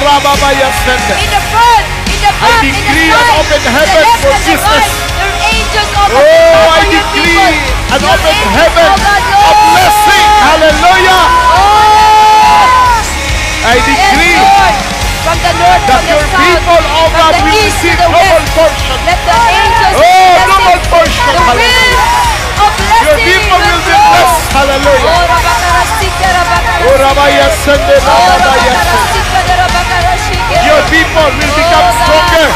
Rabba, yes, sende. in the front, in the I back, in the decree side, an open to the heaven left for and the business. right. Your angels over Oh, I over your decree people. an Your open angels, heaven oh God, of Lord. blessing. Hallelujah. Oh, I yes, decree Lord. From the north, that from the your south, people, oh from God, the will east to receive the double west. portion. Let the angels Oh, blessing, double portion. the wind Hallelujah. of blessing Your people will be flow. blessed. Hallelujah. Oh, Rabakarasika, Rabakarasika. Oh, Rabbi, yes, sende, Oh, Rabba, yes, sende. Rabakarasika, Rabakarasika. Your people will become Oh, God. stronger.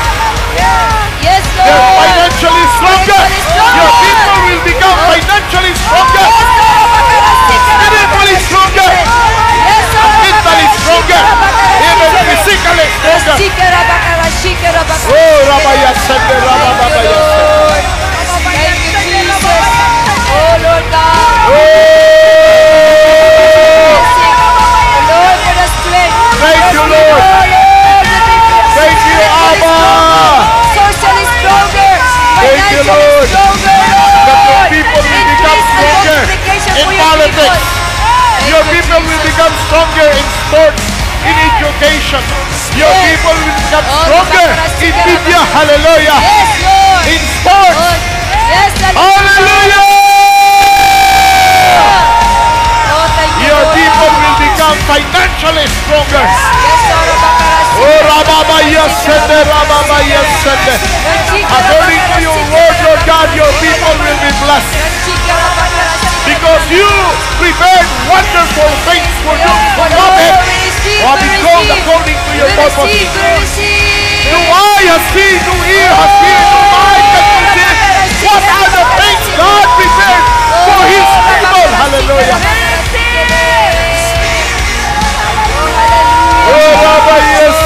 Yes, Lord. They're financially stronger. Financially stronger. Your people will become financially stronger. Yes, Lord. Rabakarasika, Spiritually stronger. Yes, Lord. Mentally stronger. Even physically stronger. Rabakarasika, Rabakarasika, Rabakarasika. Oh, Rabbi, yes, sende, Rabba, multiplication in for your politics. people. Thank Your you, people will Jesus. become stronger in sports, in education. Your Yes. people will become Oh, stronger Rabakarasika, in media. Rabakarasika. Hallelujah. Yes, Lord. In sports. Oh, yes, that is Hallelujah. Your people will become financially stronger. Oh, Rababa, yes, Rababa, yes. According to your word, Lord God, your people will be blessed. Because you prepared wonderful things for them for nothing. Or because according to your purpose. No eye has seen, no ear has heard, no mind conceive. What are the things God prepared for His people? Hallelujah. Oh, Rabba, yes,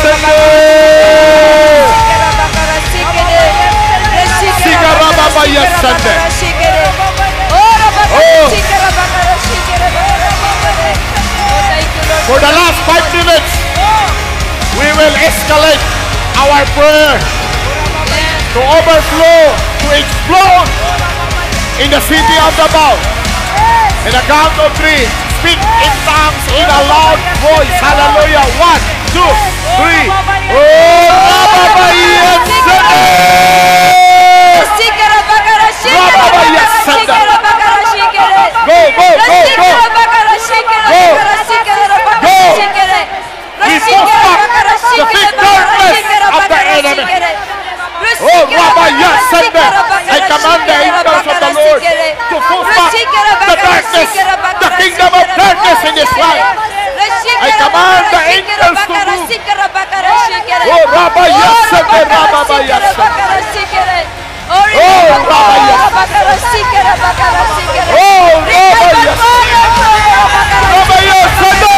Rababa, yes, Sunday. Oh. For the last five minutes, we will escalate our prayer to overflow, explode in the city of Davao. In a count of three, speak in tongues in a loud voice. Hallelujah. One, two, three. Oh, Rababayet Shikara bakara shikara Rababaya bakara Sanda. shikara bakara shikara. Go, go, go, go. I command the angels of the Lord to pull back the darkness, the kingdom of darkness in this life. I command the angels to move. Oh, Oh, Oh,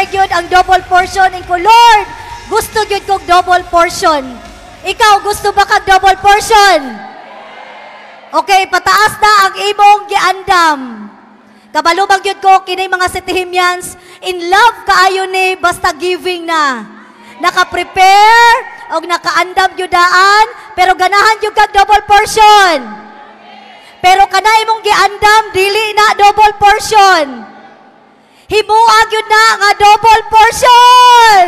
gideclare gyud ang double portion in ko Lord, gusto gyud kog double portion. Ikaw gusto ba ka double portion? Okay, pataas na ang imong giandam. Kabalubag yun ko, kini mga Setihimians, in love kaayo ni, basta giving na. Naka-prepare, o nakaandam yudaan, pero ganahan yung kag double portion. Pero kana imong giandam, dili na double portion. Himuag yun na nga double portion.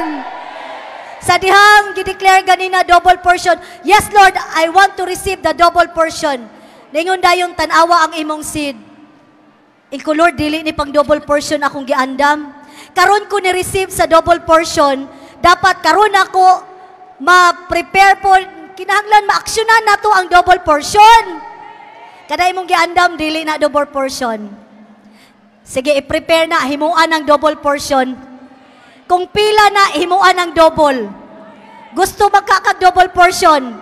Sa dihang gideclare ganina double portion. Yes, Lord, I want to receive the double portion. Ningon dayon tanawa ang imong seed. Iko Lord, dili ni pang double portion akong giandam. Karon ko ni receive sa double portion, dapat karon ako ma-prepare po kinahanglan ma-aksyonan nato ang double portion. Kada imong giandam dili na double portion. Sige, i-prepare na himuan ng double portion. Kung pila na himuan ng double. Gusto magkaka double portion.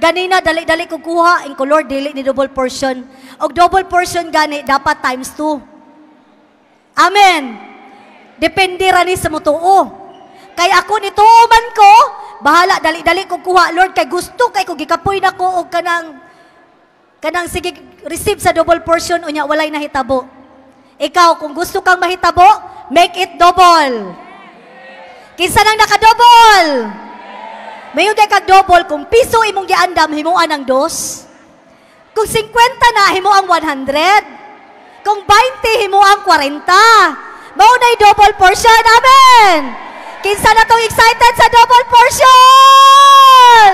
Ganina dali dali ko kuha in color dili ni double portion. Og double portion gani dapat times 2. Amen. Depende ra ni sa mutuo. Kay ako nituoman ko, bahala dali-dali ko kuha Lord kay gusto kay ko gikapoy na ko og kanang kanang sige receive sa double portion unya walay nahitabo. Ikaw kung gusto kang mahitabo, make it double. Kinsa nang naka-double? Mayon kay kag double kung piso imong giandam himuan ang dos. Kung 50 na himuang 100. Kung 20 himuang 40. Mao double portion. Amen. Kinsa na tong excited sa double portion?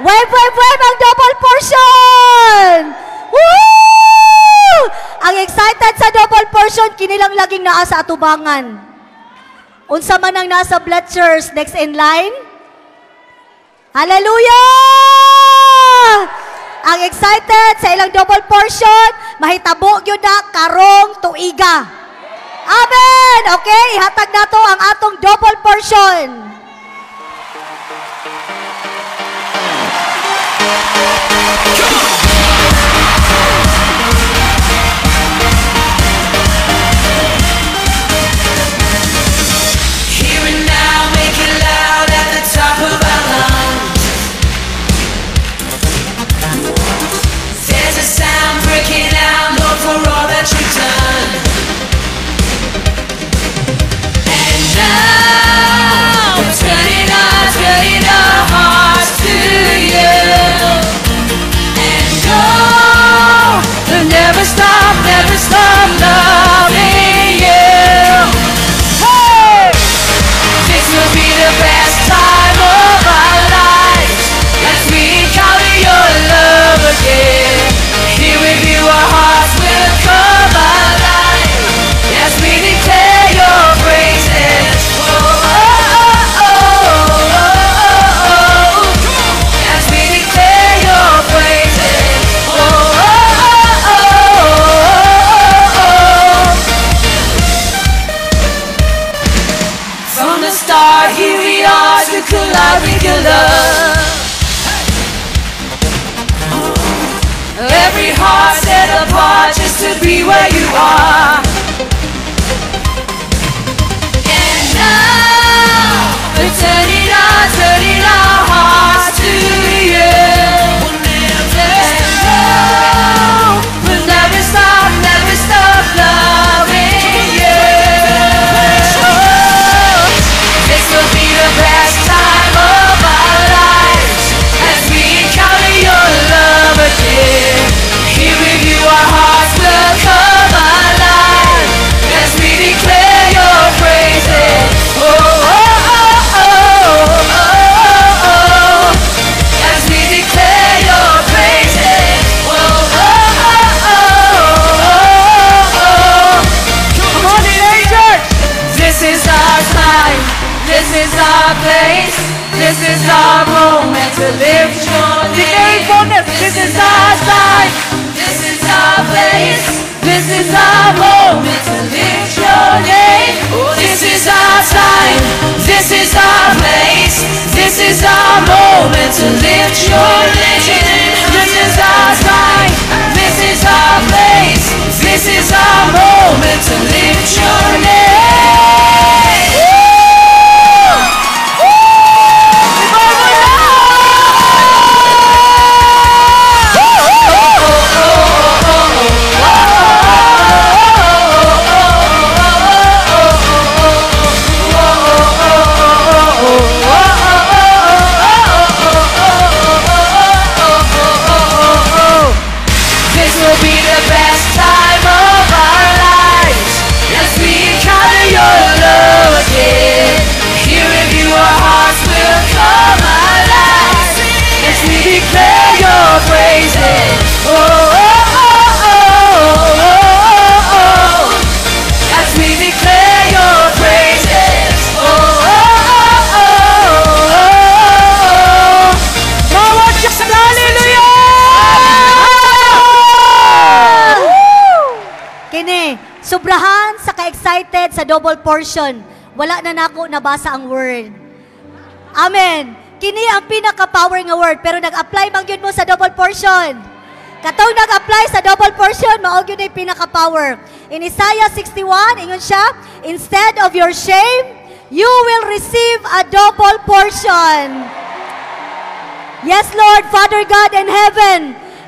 Wave, wave, wave ang double portion! Woo! Ang excited sa double portion, kinilang laging naa sa atubangan. Unsa man ang nasa Bletchers, next in line? Hallelujah! Ang excited sa ilang double portion, mahitabo gyud na karong tuiga. Amen! Okay, ihatag nato ang atong double portion. Here never stop, never stop time. This is our place. This is our moment to lift your name. This is our time. This is our place. This is our moment to lift your name. This is our time. Double portion. Wala na nako nabasa ang word. Amen. Kini ang pinaka-power nga word, pero nag-apply man gyud mo sa double portion. Katong nag-apply sa double portion, mao gyud ay pinaka-power. In Isaiah 61, ingon siya, instead of your shame, you will receive a double portion. Yes, Lord, Father God in heaven,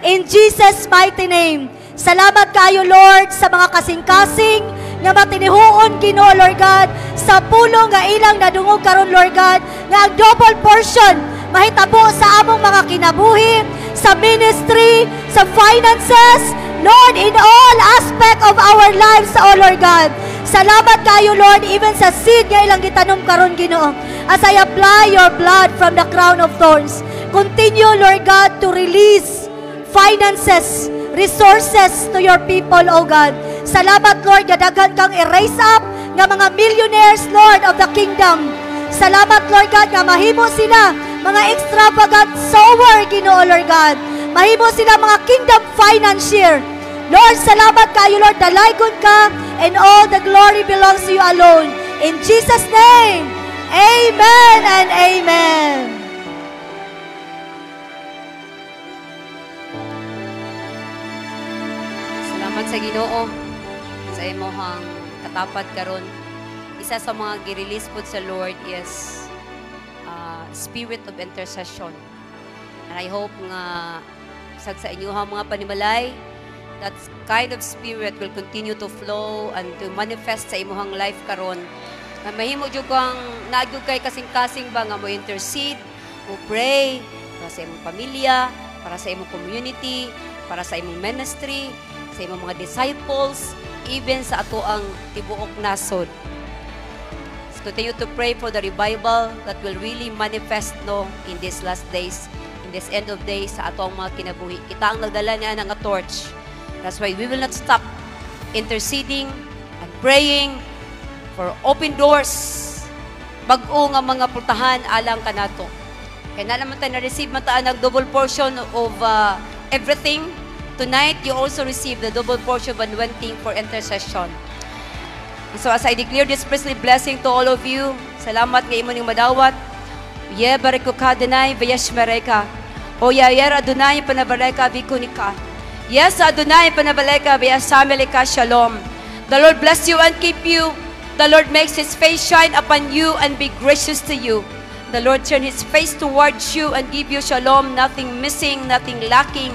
in Jesus' mighty name. Salamat kayo, Lord, sa mga kasing-kasing nga matinihuon Ginoo Lord God sa pulong nga ilang nadungog karon Lord God nga ang double portion mahitabo sa among mga kinabuhi sa ministry sa finances Lord in all aspect of our lives oh Lord God Salamat kayo, Lord, even sa seed nga ilang gitanom karon Ginoo. As I apply your blood from the crown of thorns, continue, Lord God, to release finances, resources to your people, O God. Salamat, Lord, gadaghan kang erase up nga mga millionaires, Lord of the kingdom. Salamat, Lord God, nga mahimo sila mga extravagant sower, Ginoo, Lord God. Mahimo sila mga kingdom financier. Lord, salamat kayo, Lord. Dalaygon ka and all the glory belongs to you alone. In Jesus' name, Amen and Amen. Salamat sa Ginoo sa imong katapat karon. Isa sa mga gi-release pod sa Lord is uh, spirit of intercession. And I hope nga sag sa inyong mga panimalay that kind of spirit will continue to flow and to manifest sa imong life karon. Na mahimo jud kang nagyud kay kasing-kasing ba nga mo intercede, mo pray para sa imong pamilya, para sa imong community, para sa imong ministry, sa imong mga disciples, even sa ato ang tibuok nasod. So continue to pray for the revival that will really manifest no in these last days, in this end of days sa ato ang mga kinabuhi. Kita ang nagdala niya ng a torch. That's why we will not stop interceding and praying for open doors. Bag-o nga mga pultahan alang kanato. Kaya na naman tayo na-receive man taan ng double portion of uh, everything. Tonight, you also receive the double portion of anointing for intercession. So as I declare this priestly blessing to all of you, salamat nga imo ning madawat. Ye bariku ka denay vayash mereka. O yayer Adonai panabaleka bikunika. Yes, Adonai panabaleka vayasameleka shalom. The Lord bless you and keep you. The Lord makes His face shine upon you and be gracious to you. The Lord turn His face towards you and give you shalom, nothing missing, nothing lacking,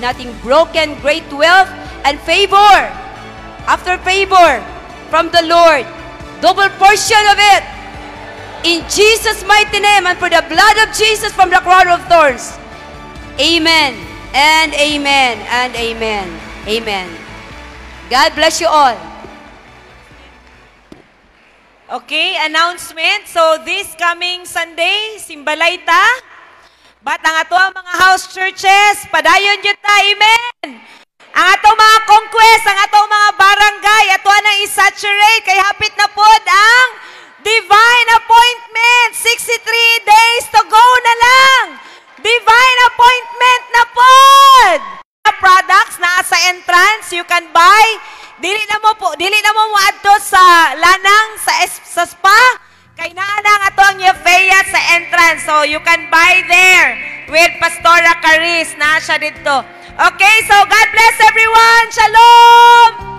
nothing broken, great wealth and favor. After favor from the Lord, double portion of it. In Jesus' mighty name and for the blood of Jesus from the crown of thorns. Amen and amen and amen. Amen. God bless you all. Okay, announcement. So this coming Sunday, Simbalayta. But ang ato ang mga house churches, padayon yun ta, amen. Ang ato mga conquest, ang ato mga barangay, ato nang isaturate, kay hapit na pod ang divine appointment. 63 days to go na lang. Divine appointment na pod. Products na sa entrance, you can buy. Dili na mo po, dili na mo moadto sa lanang sa sa spa. Kay naa na ang atong Yefeya sa entrance. So you can buy there with Pastora Caris na siya dito. Okay, so God bless everyone. Shalom!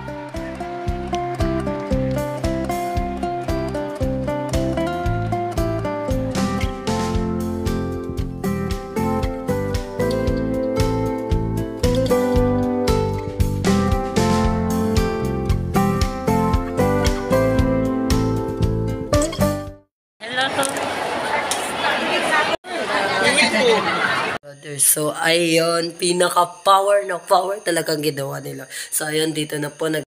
So ayun, pinaka-power na power talagang ginawa nila. So ayun, dito na po nag